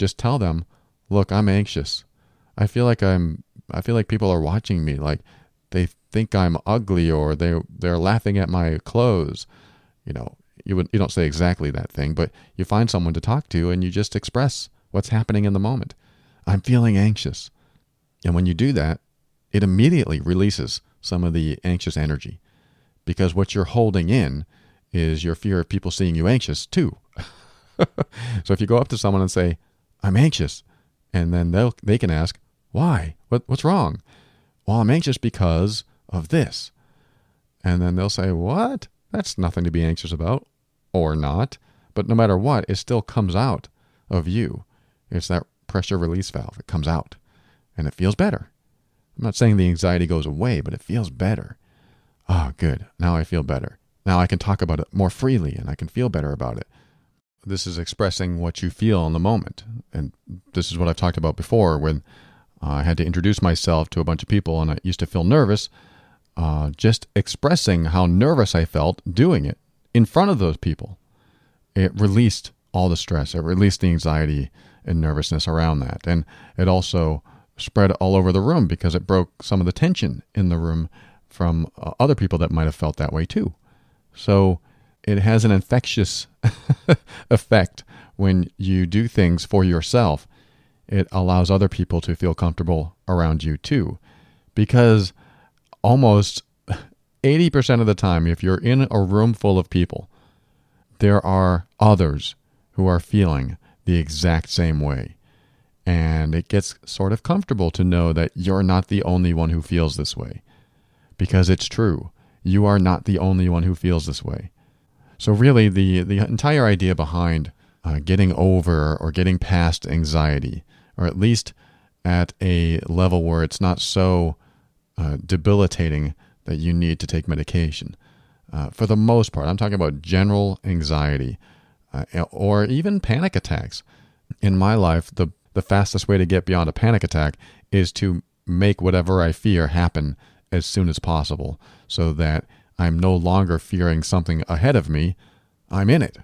just tell them, look, I'm anxious. I feel like I'm. I feel like people are watching me. Like they think I'm ugly, or they they're laughing at my clothes. You know, you would you don't say exactly that thing, but you find someone to talk to, and you just express what's happening in the moment. I'm feeling anxious. And when you do that, it immediately releases some of the anxious energy because what you're holding in is your fear of people seeing you anxious too. so if you go up to someone and say, I'm anxious, and then they'll, they can ask, why? What, what's wrong? Well, I'm anxious because of this. And then they'll say, what? That's nothing to be anxious about. Or not. But no matter what, it still comes out of you. It's that pressure release valve. It comes out and it feels better. I'm not saying the anxiety goes away, but it feels better. Oh, good. Now I feel better. Now I can talk about it more freely and I can feel better about it. This is expressing what you feel in the moment. And this is what I've talked about before when uh, I had to introduce myself to a bunch of people and I used to feel nervous. Uh, just expressing how nervous I felt doing it in front of those people, it released all the stress. It released the anxiety and nervousness around that. And it also spread all over the room because it broke some of the tension in the room from uh, other people that might have felt that way too. So it has an infectious effect when you do things for yourself. It allows other people to feel comfortable around you too. Because almost 80% of the time, if you're in a room full of people, there are others who are feeling the exact same way. And it gets sort of comfortable to know that you're not the only one who feels this way. Because it's true. You are not the only one who feels this way. So, really, the, the entire idea behind uh, getting over or getting past anxiety, or at least at a level where it's not so uh, debilitating that you need to take medication. Uh, for the most part, I'm talking about general anxiety uh, or even panic attacks. In my life, the, the fastest way to get beyond a panic attack is to make whatever I fear happen as soon as possible so that I'm no longer fearing something ahead of me. I'm in it.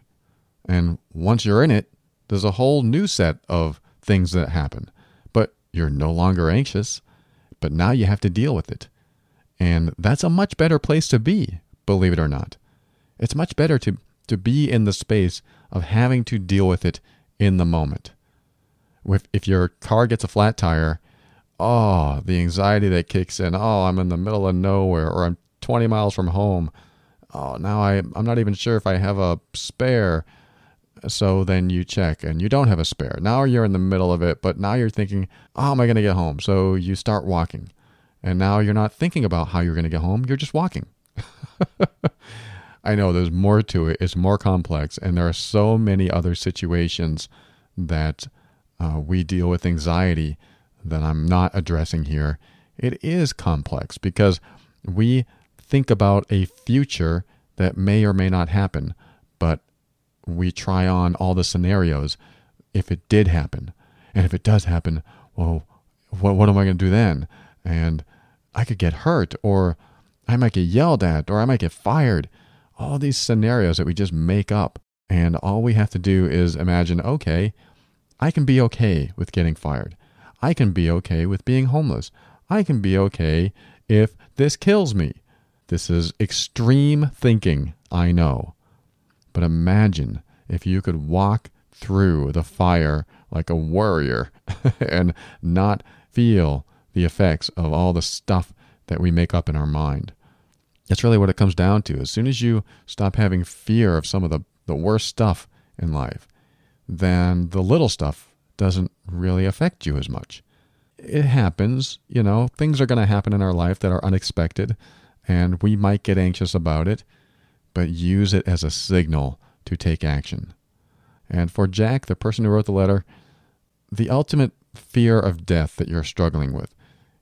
And once you're in it, there's a whole new set of things that happen. But you're no longer anxious, but now you have to deal with it. And that's a much better place to be, believe it or not. It's much better to, to be in the space of having to deal with it in the moment. If, if your car gets a flat tire, oh, the anxiety that kicks in. Oh, I'm in the middle of nowhere or I'm 20 miles from home. Oh, now I, I'm not even sure if I have a spare. So then you check and you don't have a spare. Now you're in the middle of it, but now you're thinking, how am I going to get home? So you start walking. And now you're not thinking about how you're going to get home, you're just walking. I know there's more to it, it's more complex, and there are so many other situations that uh, we deal with anxiety that I'm not addressing here. It is complex because we think about a future that may or may not happen, but we try on all the scenarios if it did happen. And if it does happen, well, what, what am I going to do then? And I could get hurt, or I might get yelled at, or I might get fired. All these scenarios that we just make up. And all we have to do is imagine okay, I can be okay with getting fired. I can be okay with being homeless. I can be okay if this kills me. This is extreme thinking, I know. But imagine if you could walk through the fire like a warrior and not feel the effects of all the stuff that we make up in our mind. That's really what it comes down to. As soon as you stop having fear of some of the, the worst stuff in life, then the little stuff doesn't really affect you as much. It happens, you know, things are going to happen in our life that are unexpected, and we might get anxious about it, but use it as a signal to take action. And for Jack, the person who wrote the letter, the ultimate fear of death that you're struggling with,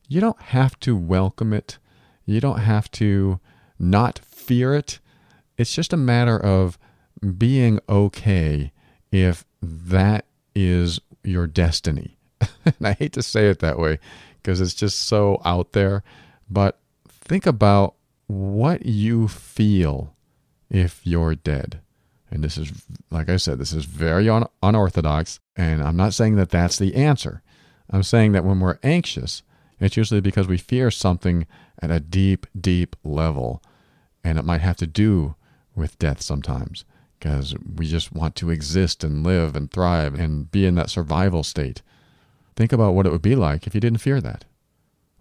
you don't have to welcome it. You don't have to not fear it. It's just a matter of being okay if that is your destiny. and I hate to say it that way because it's just so out there, but think about what you feel if you're dead. And this is, like I said, this is very un- unorthodox. And I'm not saying that that's the answer. I'm saying that when we're anxious, it's usually because we fear something at a deep, deep level. And it might have to do with death sometimes because we just want to exist and live and thrive and be in that survival state. Think about what it would be like if you didn't fear that.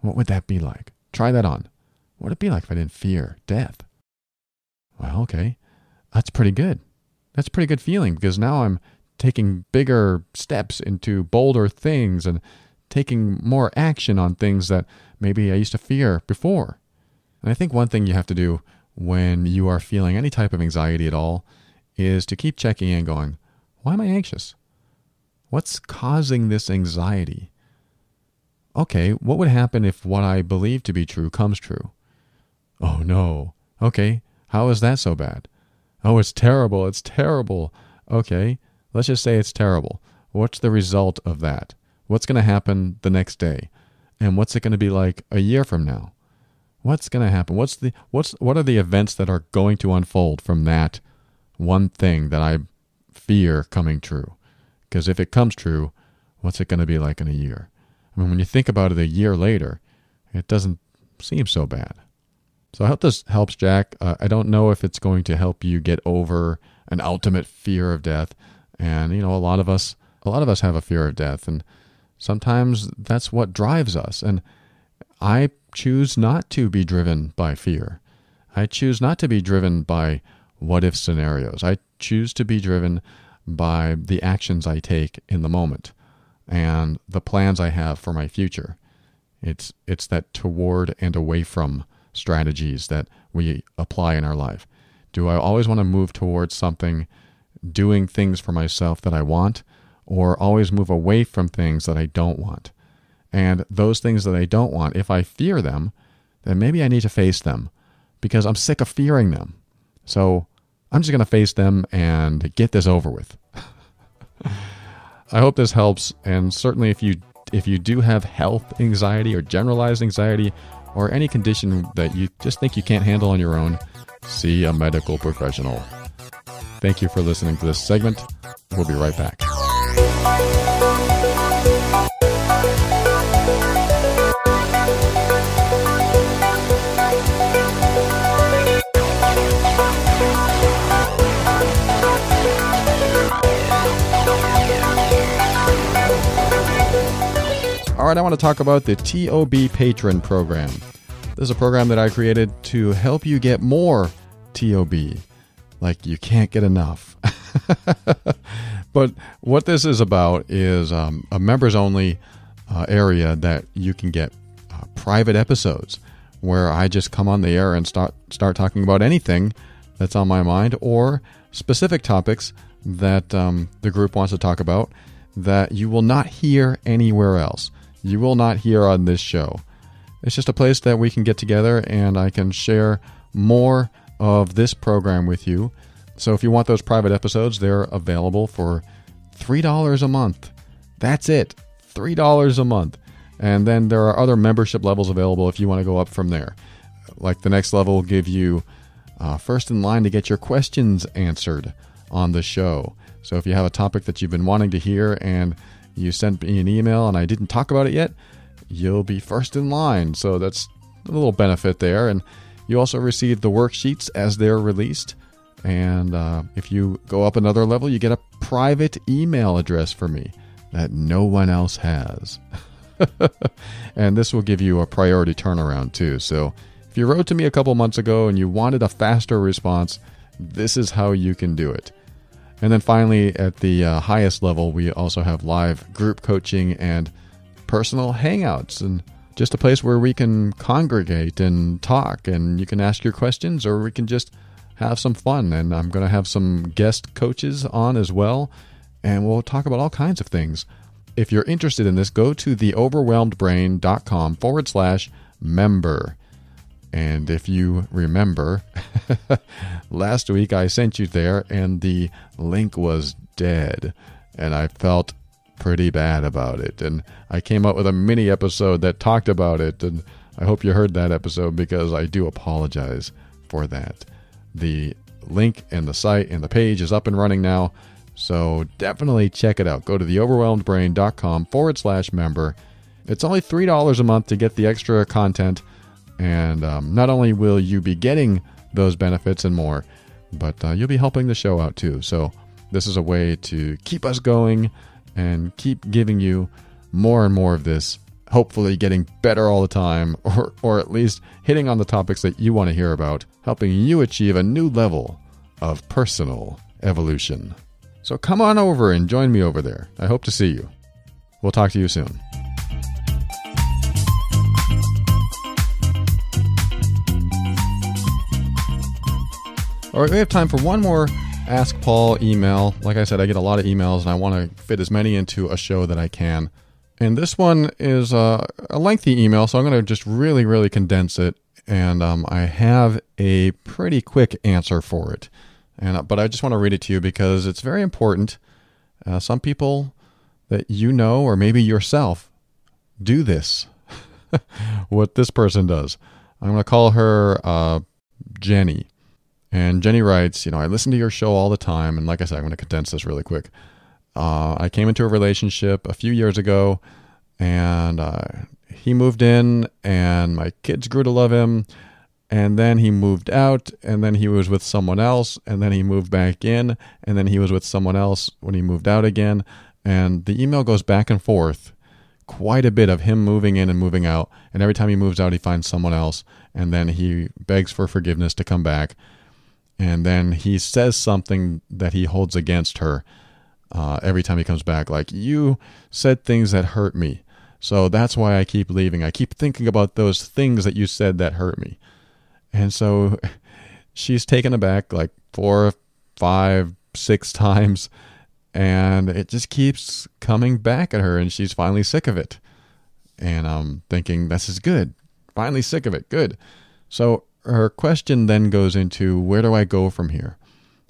What would that be like? Try that on. What would it be like if I didn't fear death? Well, okay. That's pretty good. That's a pretty good feeling because now I'm taking bigger steps into bolder things and taking more action on things that maybe I used to fear before. And I think one thing you have to do when you are feeling any type of anxiety at all is to keep checking in going, why am I anxious? What's causing this anxiety? Okay, what would happen if what I believe to be true comes true? Oh no. Okay, how is that so bad? Oh, it's terrible. It's terrible. Okay, let's just say it's terrible. What's the result of that? What's going to happen the next day? And what's it going to be like a year from now? What's going to happen? What's the what's what are the events that are going to unfold from that one thing that I fear coming true? Because if it comes true, what's it going to be like in a year? I mean, when you think about it a year later, it doesn't seem so bad. So I hope this helps, Jack. Uh, I don't know if it's going to help you get over an ultimate fear of death, and you know, a lot of us, a lot of us have a fear of death, and sometimes that's what drives us. And I choose not to be driven by fear. I choose not to be driven by what if scenarios. I choose to be driven by the actions I take in the moment and the plans I have for my future. It's it's that toward and away from strategies that we apply in our life. Do I always want to move towards something, doing things for myself that I want, or always move away from things that I don't want? And those things that I don't want, if I fear them, then maybe I need to face them because I'm sick of fearing them. So I'm just going to face them and get this over with. I hope this helps, and certainly if you if you do have health anxiety or generalized anxiety or any condition that you just think you can't handle on your own, see a medical professional. Thank you for listening to this segment. We'll be right back. Right, I want to talk about the TOB Patron Program. This is a program that I created to help you get more TOB. Like you can't get enough. but what this is about is um, a members only uh, area that you can get uh, private episodes where I just come on the air and start start talking about anything that's on my mind or specific topics that um, the group wants to talk about that you will not hear anywhere else you will not hear on this show. It's just a place that we can get together and I can share more of this program with you. So if you want those private episodes, they're available for $3 a month. That's it. $3 a month. And then there are other membership levels available if you want to go up from there. Like the next level will give you uh, first in line to get your questions answered on the show. So if you have a topic that you've been wanting to hear and you sent me an email and I didn't talk about it yet, you'll be first in line. So that's a little benefit there. And you also receive the worksheets as they're released. And uh, if you go up another level, you get a private email address for me that no one else has. and this will give you a priority turnaround too. So if you wrote to me a couple months ago and you wanted a faster response, this is how you can do it. And then finally, at the uh, highest level, we also have live group coaching and personal hangouts and just a place where we can congregate and talk and you can ask your questions or we can just have some fun. And I'm going to have some guest coaches on as well. And we'll talk about all kinds of things. If you're interested in this, go to theoverwhelmedbrain.com forward slash member. And if you remember, last week I sent you there and the link was dead. And I felt pretty bad about it. And I came up with a mini episode that talked about it. And I hope you heard that episode because I do apologize for that. The link and the site and the page is up and running now. So definitely check it out. Go to theoverwhelmedbrain.com forward slash member. It's only $3 a month to get the extra content and um, not only will you be getting those benefits and more, but uh, you'll be helping the show out too. So, this is a way to keep us going and keep giving you more and more of this, hopefully getting better all the time, or, or at least hitting on the topics that you want to hear about, helping you achieve a new level of personal evolution. So, come on over and join me over there. I hope to see you. We'll talk to you soon. All right, we have time for one more Ask Paul email. Like I said, I get a lot of emails and I want to fit as many into a show that I can. And this one is a, a lengthy email, so I'm going to just really, really condense it. And um, I have a pretty quick answer for it. And uh, but I just want to read it to you because it's very important. Uh, some people that you know, or maybe yourself, do this. what this person does. I'm going to call her uh, Jenny. And Jenny writes, you know, I listen to your show all the time. And like I said, I'm going to condense this really quick. Uh, I came into a relationship a few years ago, and uh, he moved in, and my kids grew to love him. And then he moved out, and then he was with someone else, and then he moved back in, and then he was with someone else when he moved out again. And the email goes back and forth quite a bit of him moving in and moving out. And every time he moves out, he finds someone else. And then he begs for forgiveness to come back. And then he says something that he holds against her uh, every time he comes back. Like, you said things that hurt me. So that's why I keep leaving. I keep thinking about those things that you said that hurt me. And so she's taken aback like four, five, six times and it just keeps coming back at her and she's finally sick of it and i'm thinking this is good finally sick of it good so her question then goes into where do i go from here?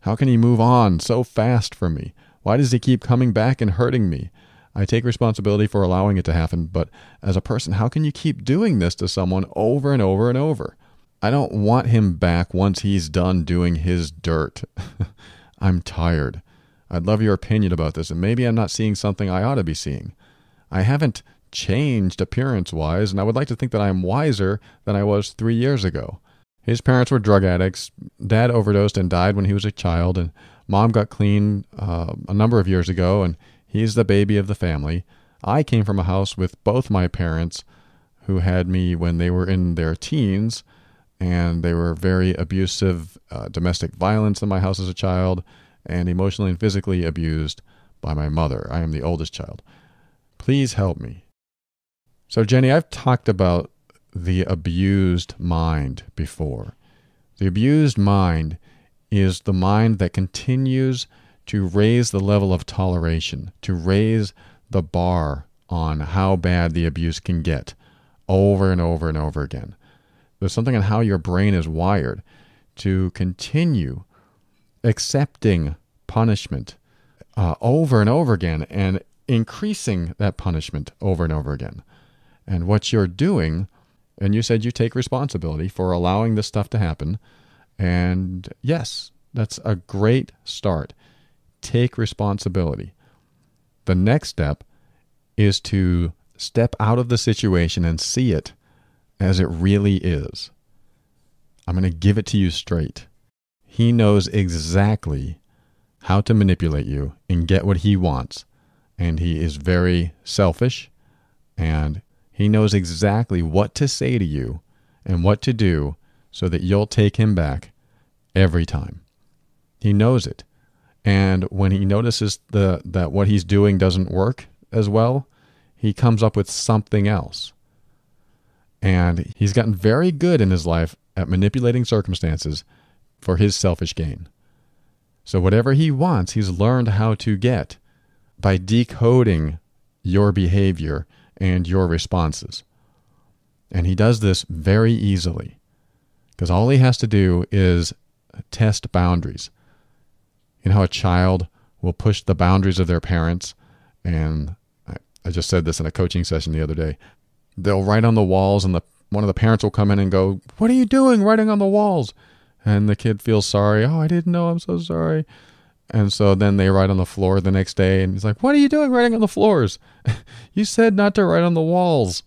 How can he move on so fast from me? Why does he keep coming back and hurting me? I take responsibility for allowing it to happen but as a person how can you keep doing this to someone over and over and over? I don't want him back once he's done doing his dirt. I'm tired. I'd love your opinion about this, and maybe I'm not seeing something I ought to be seeing. I haven't changed appearance wise, and I would like to think that I am wiser than I was three years ago. His parents were drug addicts. Dad overdosed and died when he was a child, and mom got clean uh, a number of years ago, and he's the baby of the family. I came from a house with both my parents who had me when they were in their teens, and they were very abusive, uh, domestic violence in my house as a child and emotionally and physically abused by my mother. I am the oldest child. Please help me. So, Jenny, I've talked about the abused mind before. The abused mind is the mind that continues to raise the level of toleration, to raise the bar on how bad the abuse can get over and over and over again. There's something in how your brain is wired to continue accepting punishment uh, over and over again and increasing that punishment over and over again. And what you're doing, and you said you take responsibility for allowing this stuff to happen. And yes, that's a great start. Take responsibility. The next step is to step out of the situation and see it as it really is. I'm going to give it to you straight. He knows exactly how to manipulate you and get what he wants. And he is very selfish and he knows exactly what to say to you and what to do so that you'll take him back every time. He knows it. And when he notices the, that what he's doing doesn't work as well, he comes up with something else. And he's gotten very good in his life at manipulating circumstances for his selfish gain. So, whatever he wants, he's learned how to get by decoding your behavior and your responses. And he does this very easily because all he has to do is test boundaries. You know how a child will push the boundaries of their parents? And I, I just said this in a coaching session the other day. They'll write on the walls, and the one of the parents will come in and go, What are you doing writing on the walls? and the kid feels sorry. Oh, I didn't know. I'm so sorry. And so then they write on the floor the next day, and he's like, What are you doing writing on the floors? you said not to write on the walls.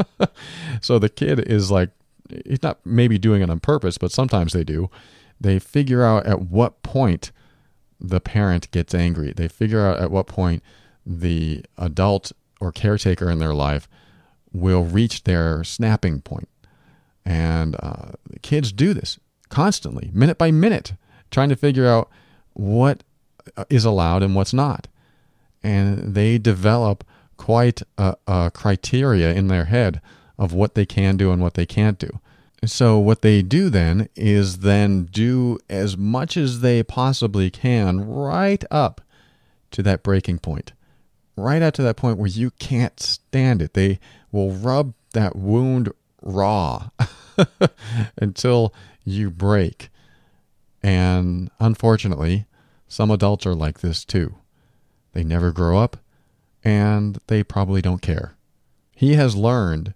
so the kid is like, he's not maybe doing it on purpose, but sometimes they do. They figure out at what point the parent gets angry. They figure out at what point the adult or caretaker in their life will reach their snapping point. And uh, kids do this constantly, minute by minute, trying to figure out what uh, is allowed and what's not. And they develop quite a, a criteria in their head of what they can do and what they can't do. So, what they do then is then do as much as they possibly can right up to that breaking point, right up to that point where you can't stand it. They will rub that wound raw until you break. And unfortunately, some adults are like this too. They never grow up and they probably don't care. He has learned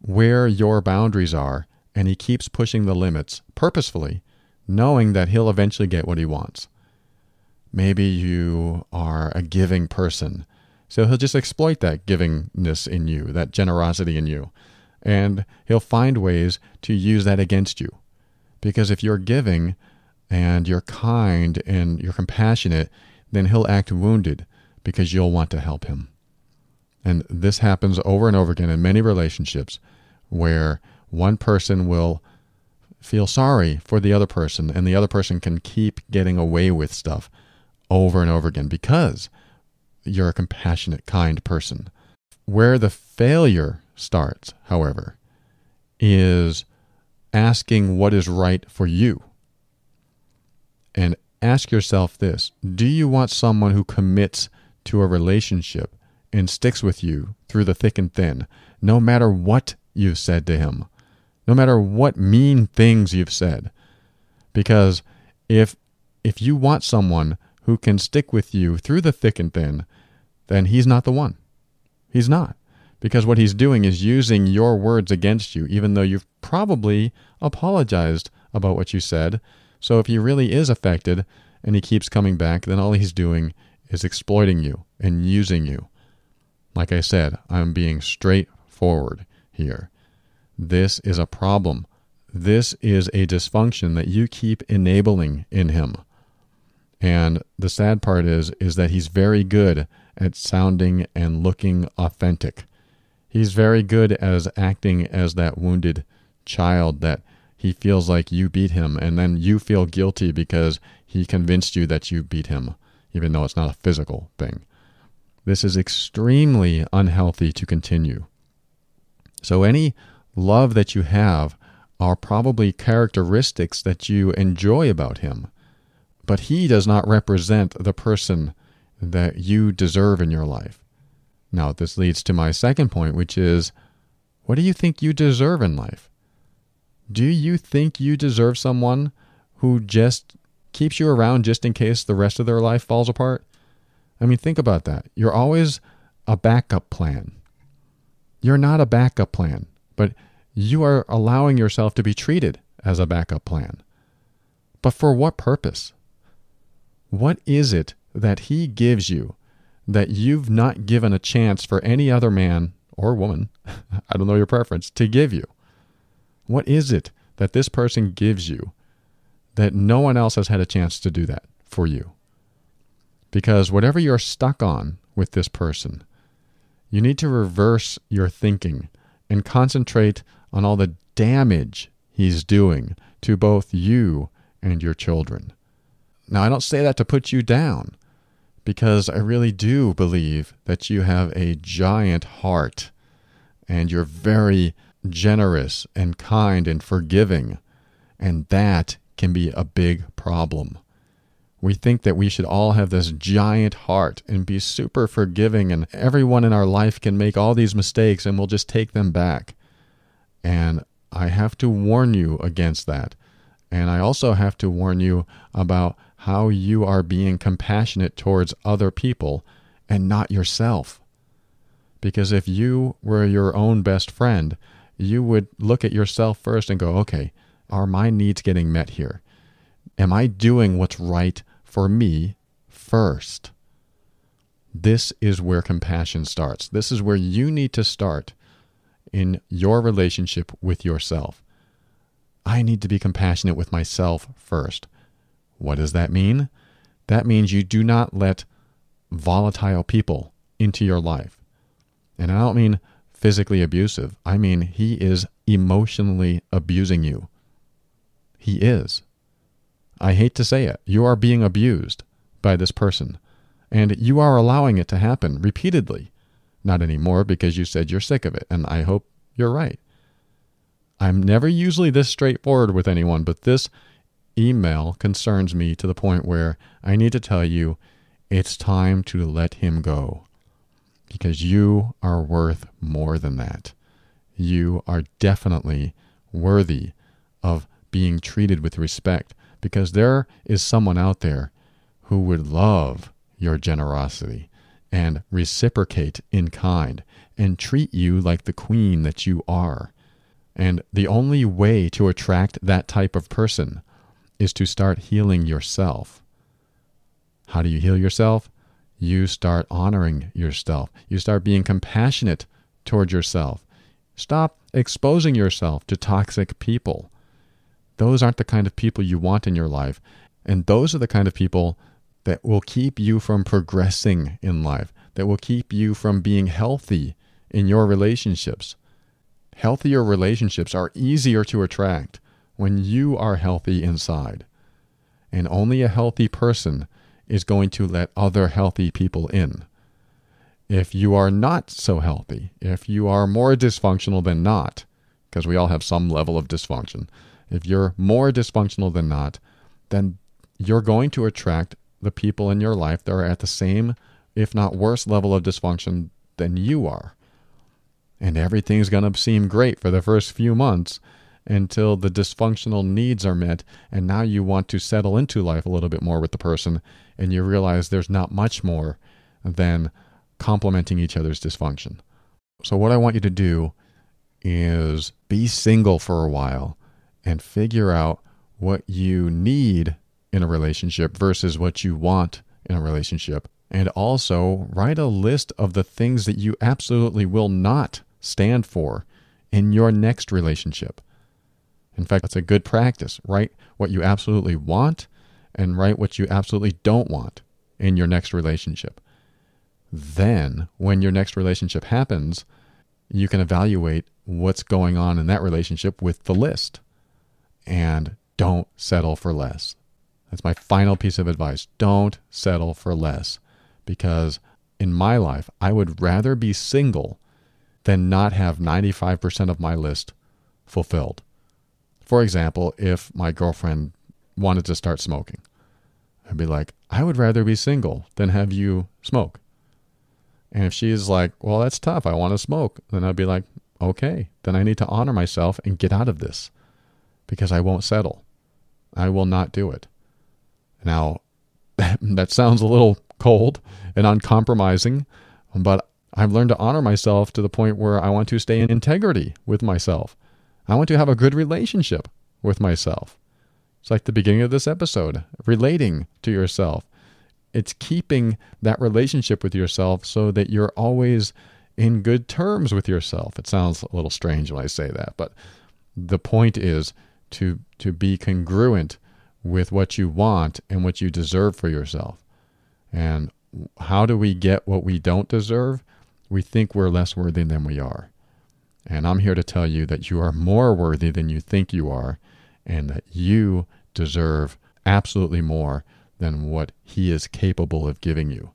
where your boundaries are and he keeps pushing the limits purposefully, knowing that he'll eventually get what he wants. Maybe you are a giving person, so he'll just exploit that givingness in you, that generosity in you, and he'll find ways to use that against you. Because if you're giving and you're kind and you're compassionate, then he'll act wounded because you'll want to help him. And this happens over and over again in many relationships where one person will feel sorry for the other person, and the other person can keep getting away with stuff over and over again because you're a compassionate, kind person. Where the failure starts, however, is asking what is right for you. And ask yourself this Do you want someone who commits to a relationship and sticks with you through the thick and thin, no matter what you've said to him? no matter what mean things you've said. Because if if you want someone who can stick with you through the thick and thin, then he's not the one. He's not. Because what he's doing is using your words against you, even though you've probably apologized about what you said. So if he really is affected and he keeps coming back, then all he's doing is exploiting you and using you. Like I said, I'm being straightforward here. This is a problem. This is a dysfunction that you keep enabling in him. And the sad part is is that he's very good at sounding and looking authentic. He's very good as acting as that wounded child that he feels like you beat him and then you feel guilty because he convinced you that you beat him even though it's not a physical thing. This is extremely unhealthy to continue. So any love that you have are probably characteristics that you enjoy about him. But he does not represent the person that you deserve in your life. Now, this leads to my second point, which is what do you think you deserve in life? Do you think you deserve someone who just keeps you around just in case the rest of their life falls apart? I mean, think about that. You're always a backup plan. You're not a backup plan, but you are allowing yourself to be treated as a backup plan. But for what purpose? What is it that he gives you that you've not given a chance for any other man or woman, I don't know your preference, to give you? What is it that this person gives you that no one else has had a chance to do that for you? Because whatever you're stuck on with this person, you need to reverse your thinking and concentrate on all the damage he's doing to both you and your children. Now, I don't say that to put you down, because I really do believe that you have a giant heart and you're very generous and kind and forgiving, and that can be a big problem. We think that we should all have this giant heart and be super forgiving, and everyone in our life can make all these mistakes and we'll just take them back. And I have to warn you against that. And I also have to warn you about how you are being compassionate towards other people and not yourself. Because if you were your own best friend, you would look at yourself first and go, okay, are my needs getting met here? Am I doing what's right for me first? This is where compassion starts. This is where you need to start in your relationship with yourself. I need to be compassionate with myself first. What does that mean? That means you do not let volatile people into your life. And I don't mean physically abusive, I mean he is emotionally abusing you. He is. I hate to say it. You are being abused by this person, and you are allowing it to happen repeatedly. Not anymore because you said you're sick of it, and I hope you're right. I'm never usually this straightforward with anyone, but this email concerns me to the point where I need to tell you it's time to let him go because you are worth more than that. You are definitely worthy of being treated with respect because there is someone out there who would love your generosity and reciprocate in kind and treat you like the queen that you are. And the only way to attract that type of person is to start healing yourself. How do you heal yourself? You start honoring yourself. You start being compassionate toward yourself. Stop exposing yourself to toxic people. Those aren't the kind of people you want in your life. And those are the kind of people that will keep you from progressing in life, that will keep you from being healthy in your relationships. Healthier relationships are easier to attract when you are healthy inside. And only a healthy person is going to let other healthy people in. If you are not so healthy, if you are more dysfunctional than not, because we all have some level of dysfunction, if you're more dysfunctional than not, then you're going to attract the people in your life that are at the same, if not worse, level of dysfunction than you are. And everything's going to seem great for the first few months until the dysfunctional needs are met. And now you want to settle into life a little bit more with the person, and you realize there's not much more than complementing each other's dysfunction. So, what I want you to do is be single for a while and figure out what you need in a relationship versus what you want in a relationship. And also write a list of the things that you absolutely will not stand for in your next relationship. In fact, that's a good practice. Write what you absolutely want and write what you absolutely don't want in your next relationship. Then, when your next relationship happens, you can evaluate what's going on in that relationship with the list. And don't settle for less. That's my final piece of advice. Don't settle for less. Because in my life, I would rather be single than not have 95% of my list fulfilled. For example, if my girlfriend wanted to start smoking, I'd be like, I would rather be single than have you smoke. And if she's like, well, that's tough, I want to smoke, then I'd be like, okay, then I need to honor myself and get out of this because I won't settle. I will not do it. Now, that sounds a little cold and uncompromising, but I've learned to honor myself to the point where I want to stay in integrity with myself. I want to have a good relationship with myself. It's like the beginning of this episode relating to yourself. It's keeping that relationship with yourself so that you're always in good terms with yourself. It sounds a little strange when I say that, but the point is to to be congruent with what you want and what you deserve for yourself. And how do we get what we don't deserve? We think we're less worthy than we are. And I'm here to tell you that you are more worthy than you think you are, and that you deserve absolutely more than what He is capable of giving you.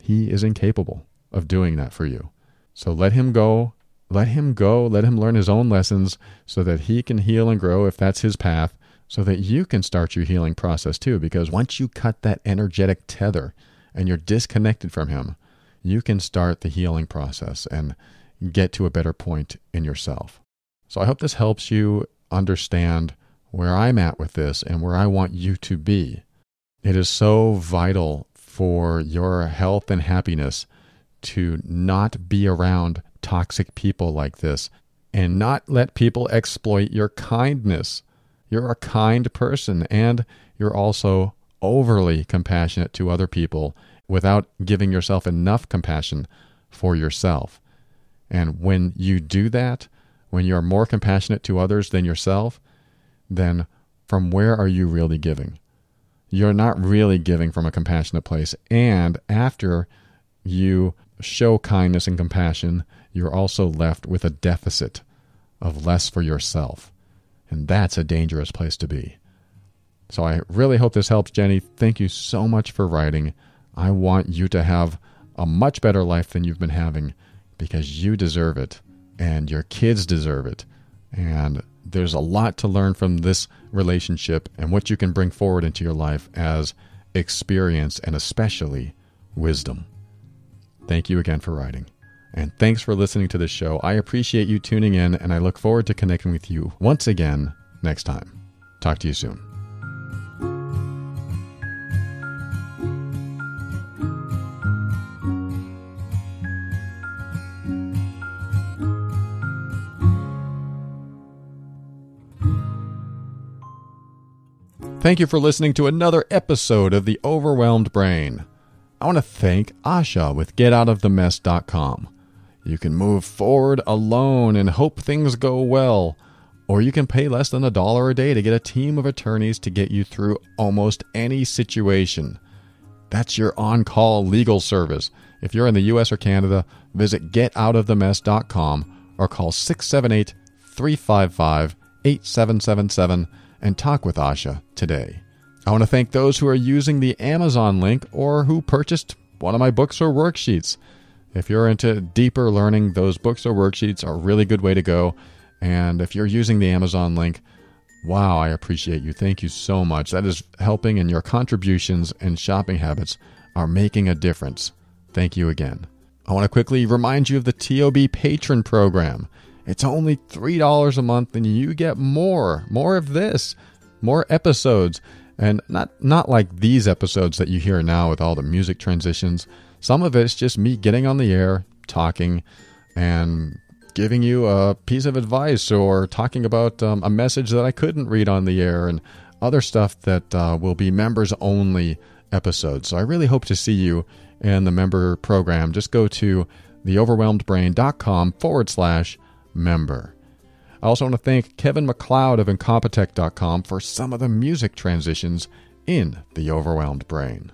He is incapable of doing that for you. So let Him go. Let Him go. Let Him learn His own lessons so that He can heal and grow if that's His path, so that you can start your healing process too. Because once you cut that energetic tether and you're disconnected from Him, you can start the healing process and get to a better point in yourself. So I hope this helps you understand where I'm at with this and where I want you to be. It is so vital for your health and happiness to not be around toxic people like this and not let people exploit your kindness. You're a kind person and you're also overly compassionate to other people without giving yourself enough compassion for yourself. And when you do that, when you are more compassionate to others than yourself, then from where are you really giving? You're not really giving from a compassionate place. And after you show kindness and compassion, you're also left with a deficit of less for yourself. And that's a dangerous place to be. So I really hope this helps, Jenny. Thank you so much for writing. I want you to have a much better life than you've been having because you deserve it and your kids deserve it. And there's a lot to learn from this relationship and what you can bring forward into your life as experience and especially wisdom. Thank you again for writing. And thanks for listening to this show. I appreciate you tuning in, and I look forward to connecting with you once again next time. Talk to you soon. Thank you for listening to another episode of The Overwhelmed Brain. I want to thank Asha with GetOutOfTheMess.com. You can move forward alone and hope things go well, or you can pay less than a dollar a day to get a team of attorneys to get you through almost any situation. That's your on call legal service. If you're in the US or Canada, visit getoutofthemess.com or call 678 355 8777 and talk with Asha today. I want to thank those who are using the Amazon link or who purchased one of my books or worksheets. If you're into deeper learning, those books or worksheets are a really good way to go. And if you're using the Amazon link, wow, I appreciate you. Thank you so much. That is helping, and your contributions and shopping habits are making a difference. Thank you again. I want to quickly remind you of the TOB Patron Program. It's only $3 a month and you get more, more of this, more episodes. And not not like these episodes that you hear now with all the music transitions. Some of it's just me getting on the air, talking and giving you a piece of advice or talking about um, a message that I couldn't read on the air and other stuff that uh, will be members only episodes. So I really hope to see you in the member program. Just go to theoverwhelmedbrain.com forward slash member. I also want to thank Kevin MacLeod of Incompetech.com for some of the music transitions in The Overwhelmed Brain.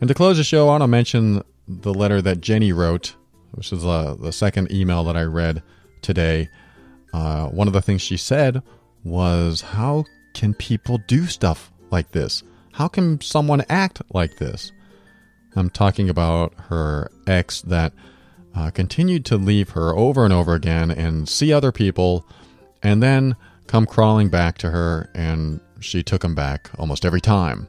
And to close the show, I want to mention the letter that Jenny wrote, which is uh, the second email that I read today. Uh, one of the things she said was, How can people do stuff like this? How can someone act like this? I'm talking about her ex that uh, continued to leave her over and over again and see other people and then come crawling back to her and she took him back almost every time.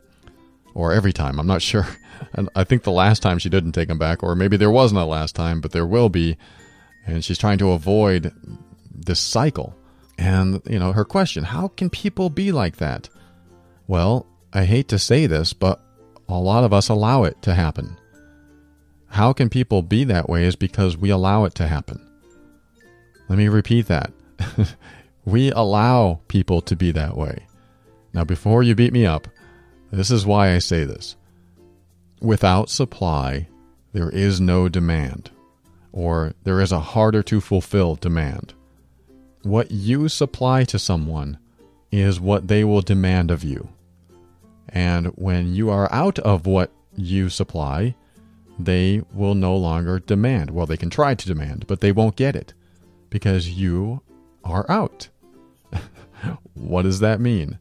Or every time i'm not sure. And i think the last time she didn't take him back or maybe there wasn't a last time but there will be. And she's trying to avoid this cycle. And you know her question how can people be like that? Well i hate to say this but a lot of us allow it to happen how can people be that way is because we allow it to happen. Let me repeat that. we allow people to be that way. Now, before you beat me up, this is why I say this. Without supply, there is no demand, or there is a harder to fulfill demand. What you supply to someone is what they will demand of you. And when you are out of what you supply, they will no longer demand. Well, they can try to demand, but they won't get it because you are out. what does that mean?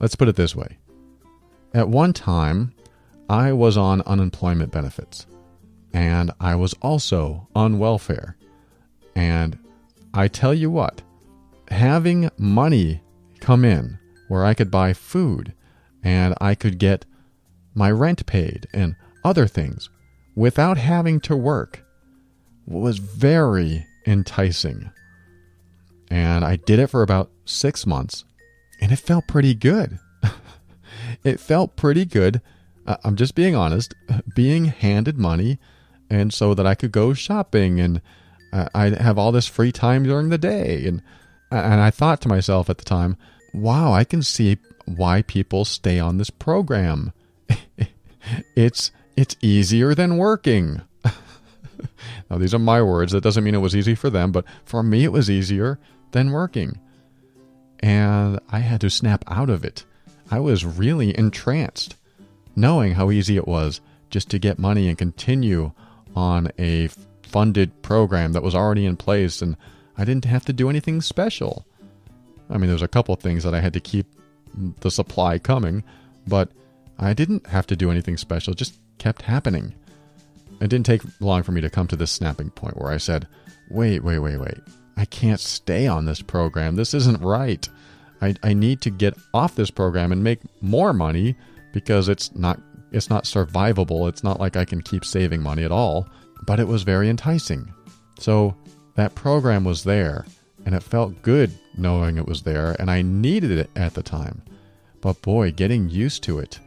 Let's put it this way. At one time, I was on unemployment benefits and I was also on welfare. And I tell you what, having money come in where I could buy food and I could get my rent paid and other things without having to work was very enticing. And I did it for about six months, and it felt pretty good. it felt pretty good. I'm just being honest, being handed money, and so that I could go shopping and uh, I'd have all this free time during the day. And, and I thought to myself at the time, wow, I can see why people stay on this program. it's it's easier than working. now, these are my words. That doesn't mean it was easy for them, but for me, it was easier than working. And I had to snap out of it. I was really entranced, knowing how easy it was just to get money and continue on a funded program that was already in place, and I didn't have to do anything special. I mean, there's a couple things that I had to keep the supply coming, but I didn't have to do anything special. Just kept happening. It didn't take long for me to come to this snapping point where I said, wait, wait, wait, wait. I can't stay on this program. This isn't right. I, I need to get off this program and make more money because it's not it's not survivable. It's not like I can keep saving money at all. But it was very enticing. So that program was there and it felt good knowing it was there and I needed it at the time. But boy, getting used to it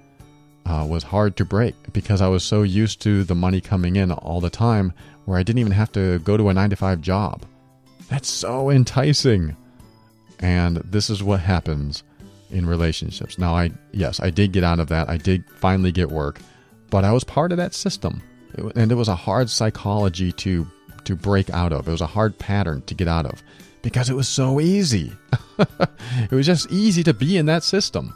uh, was hard to break because I was so used to the money coming in all the time where I didn't even have to go to a 9 to 5 job. That's so enticing. And this is what happens in relationships. Now, I, yes, I did get out of that. I did finally get work, but I was part of that system. And it was a hard psychology to, to break out of. It was a hard pattern to get out of because it was so easy. it was just easy to be in that system.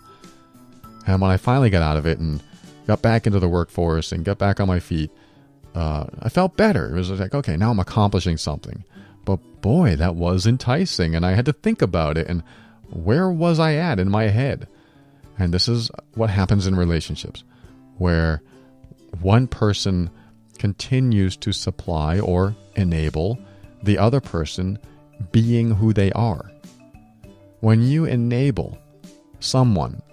And when I finally got out of it and got back into the workforce and got back on my feet, uh, I felt better. It was like, okay, now I'm accomplishing something. But boy, that was enticing, and I had to think about it. And where was I at in my head? And this is what happens in relationships, where one person continues to supply or enable the other person being who they are. When you enable someone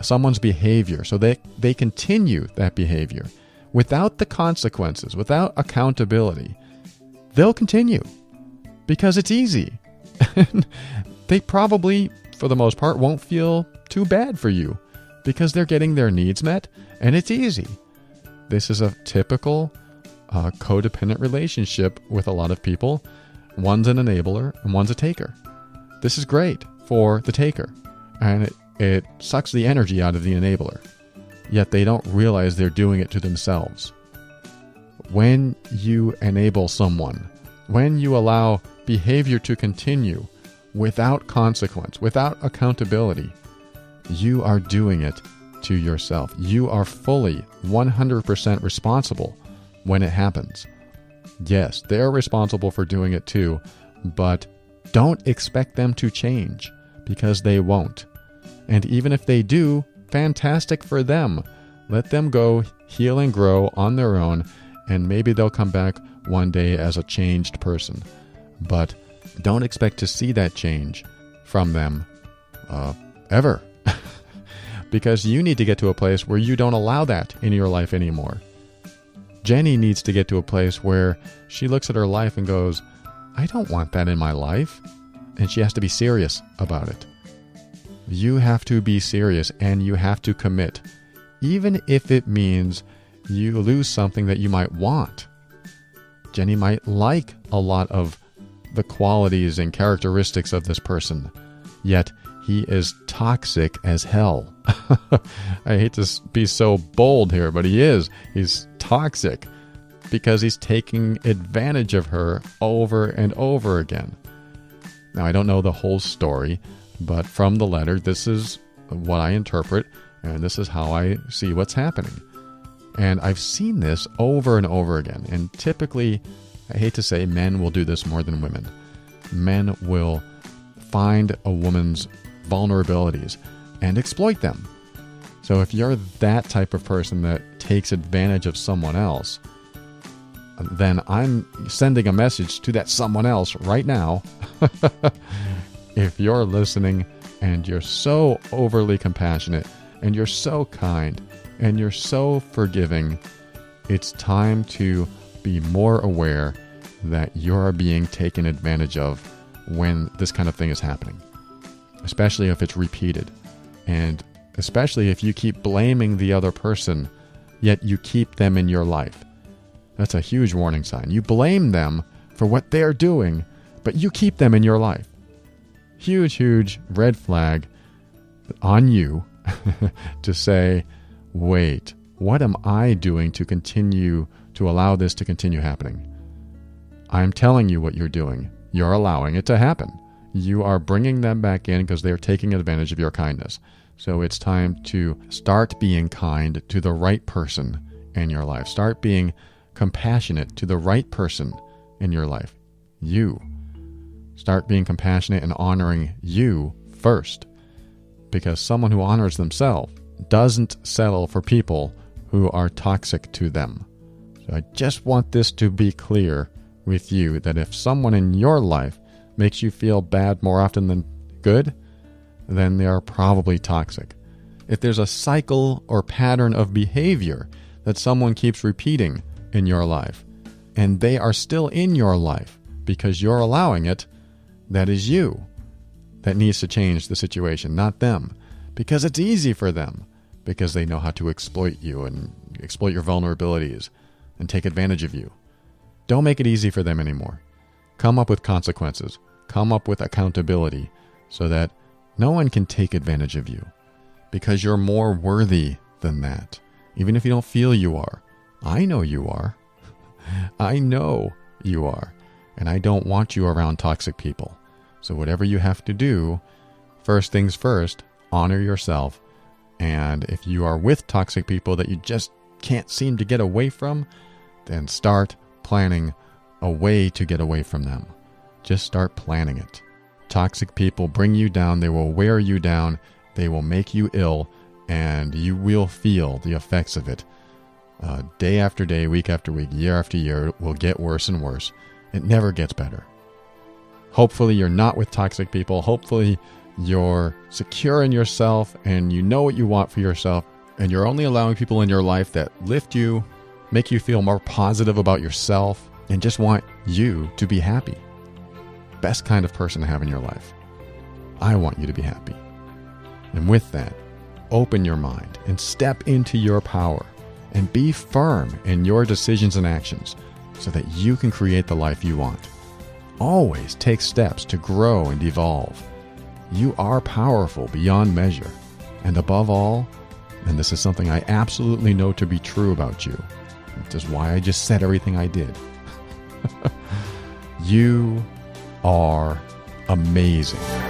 someone's behavior so they, they continue that behavior without the consequences, without accountability, they'll continue because it's easy. they probably, for the most part, won't feel too bad for you because they're getting their needs met and it's easy. This is a typical uh, codependent relationship with a lot of people. One's an enabler and one's a taker. This is great for the taker, and it it sucks the energy out of the enabler, yet they don't realize they're doing it to themselves. When you enable someone, when you allow behavior to continue without consequence, without accountability, you are doing it to yourself. You are fully 100% responsible when it happens. Yes, they're responsible for doing it too, but don't expect them to change because they won't. And even if they do, fantastic for them. Let them go heal and grow on their own, and maybe they'll come back one day as a changed person. But don't expect to see that change from them uh, ever. because you need to get to a place where you don't allow that in your life anymore. Jenny needs to get to a place where she looks at her life and goes, I don't want that in my life. And she has to be serious about it. You have to be serious and you have to commit, even if it means you lose something that you might want. Jenny might like a lot of the qualities and characteristics of this person, yet he is toxic as hell. I hate to be so bold here, but he is. He's toxic because he's taking advantage of her over and over again. Now, I don't know the whole story, but from the letter, this is what I interpret, and this is how I see what's happening. And I've seen this over and over again. And typically, I hate to say, men will do this more than women. Men will find a woman's vulnerabilities and exploit them. So if you're that type of person that takes advantage of someone else, then I'm sending a message to that someone else right now if you're listening and you're so overly compassionate and you're so kind and you're so forgiving, it's time to be more aware that you're being taken advantage of when this kind of thing is happening, especially if it's repeated. And especially if you keep blaming the other person, yet you keep them in your life. That's a huge warning sign. You blame them for what they're doing, but you keep them in your life huge, huge red flag on you to say, wait, what am I doing to continue to allow this to continue happening? I'm telling you what you're doing. You're allowing it to happen. You are bringing them back in because they're taking advantage of your kindness. So it's time to start being kind to the right person in your life. Start being compassionate to the right person in your life. You. Start being compassionate and honoring you first. Because someone who honors themselves doesn't settle for people who are toxic to them. So I just want this to be clear with you that if someone in your life makes you feel bad more often than good, then they are probably toxic. If there's a cycle or pattern of behavior that someone keeps repeating in your life, and they are still in your life because you're allowing it, that is you that needs to change the situation, not them. Because it's easy for them, because they know how to exploit you and exploit your vulnerabilities and take advantage of you. Don't make it easy for them anymore. Come up with consequences, come up with accountability so that no one can take advantage of you because you're more worthy than that. Even if you don't feel you are, I know you are. I know you are. And I don't want you around toxic people. So, whatever you have to do, first things first, honor yourself. And if you are with toxic people that you just can't seem to get away from, then start planning a way to get away from them. Just start planning it. Toxic people bring you down, they will wear you down, they will make you ill, and you will feel the effects of it. Uh, day after day, week after week, year after year, it will get worse and worse. It never gets better. Hopefully, you're not with toxic people. Hopefully, you're secure in yourself and you know what you want for yourself. And you're only allowing people in your life that lift you, make you feel more positive about yourself, and just want you to be happy. Best kind of person to have in your life. I want you to be happy. And with that, open your mind and step into your power and be firm in your decisions and actions so that you can create the life you want. Always take steps to grow and evolve. You are powerful beyond measure. And above all, and this is something I absolutely know to be true about you, which is why I just said everything I did. you are amazing.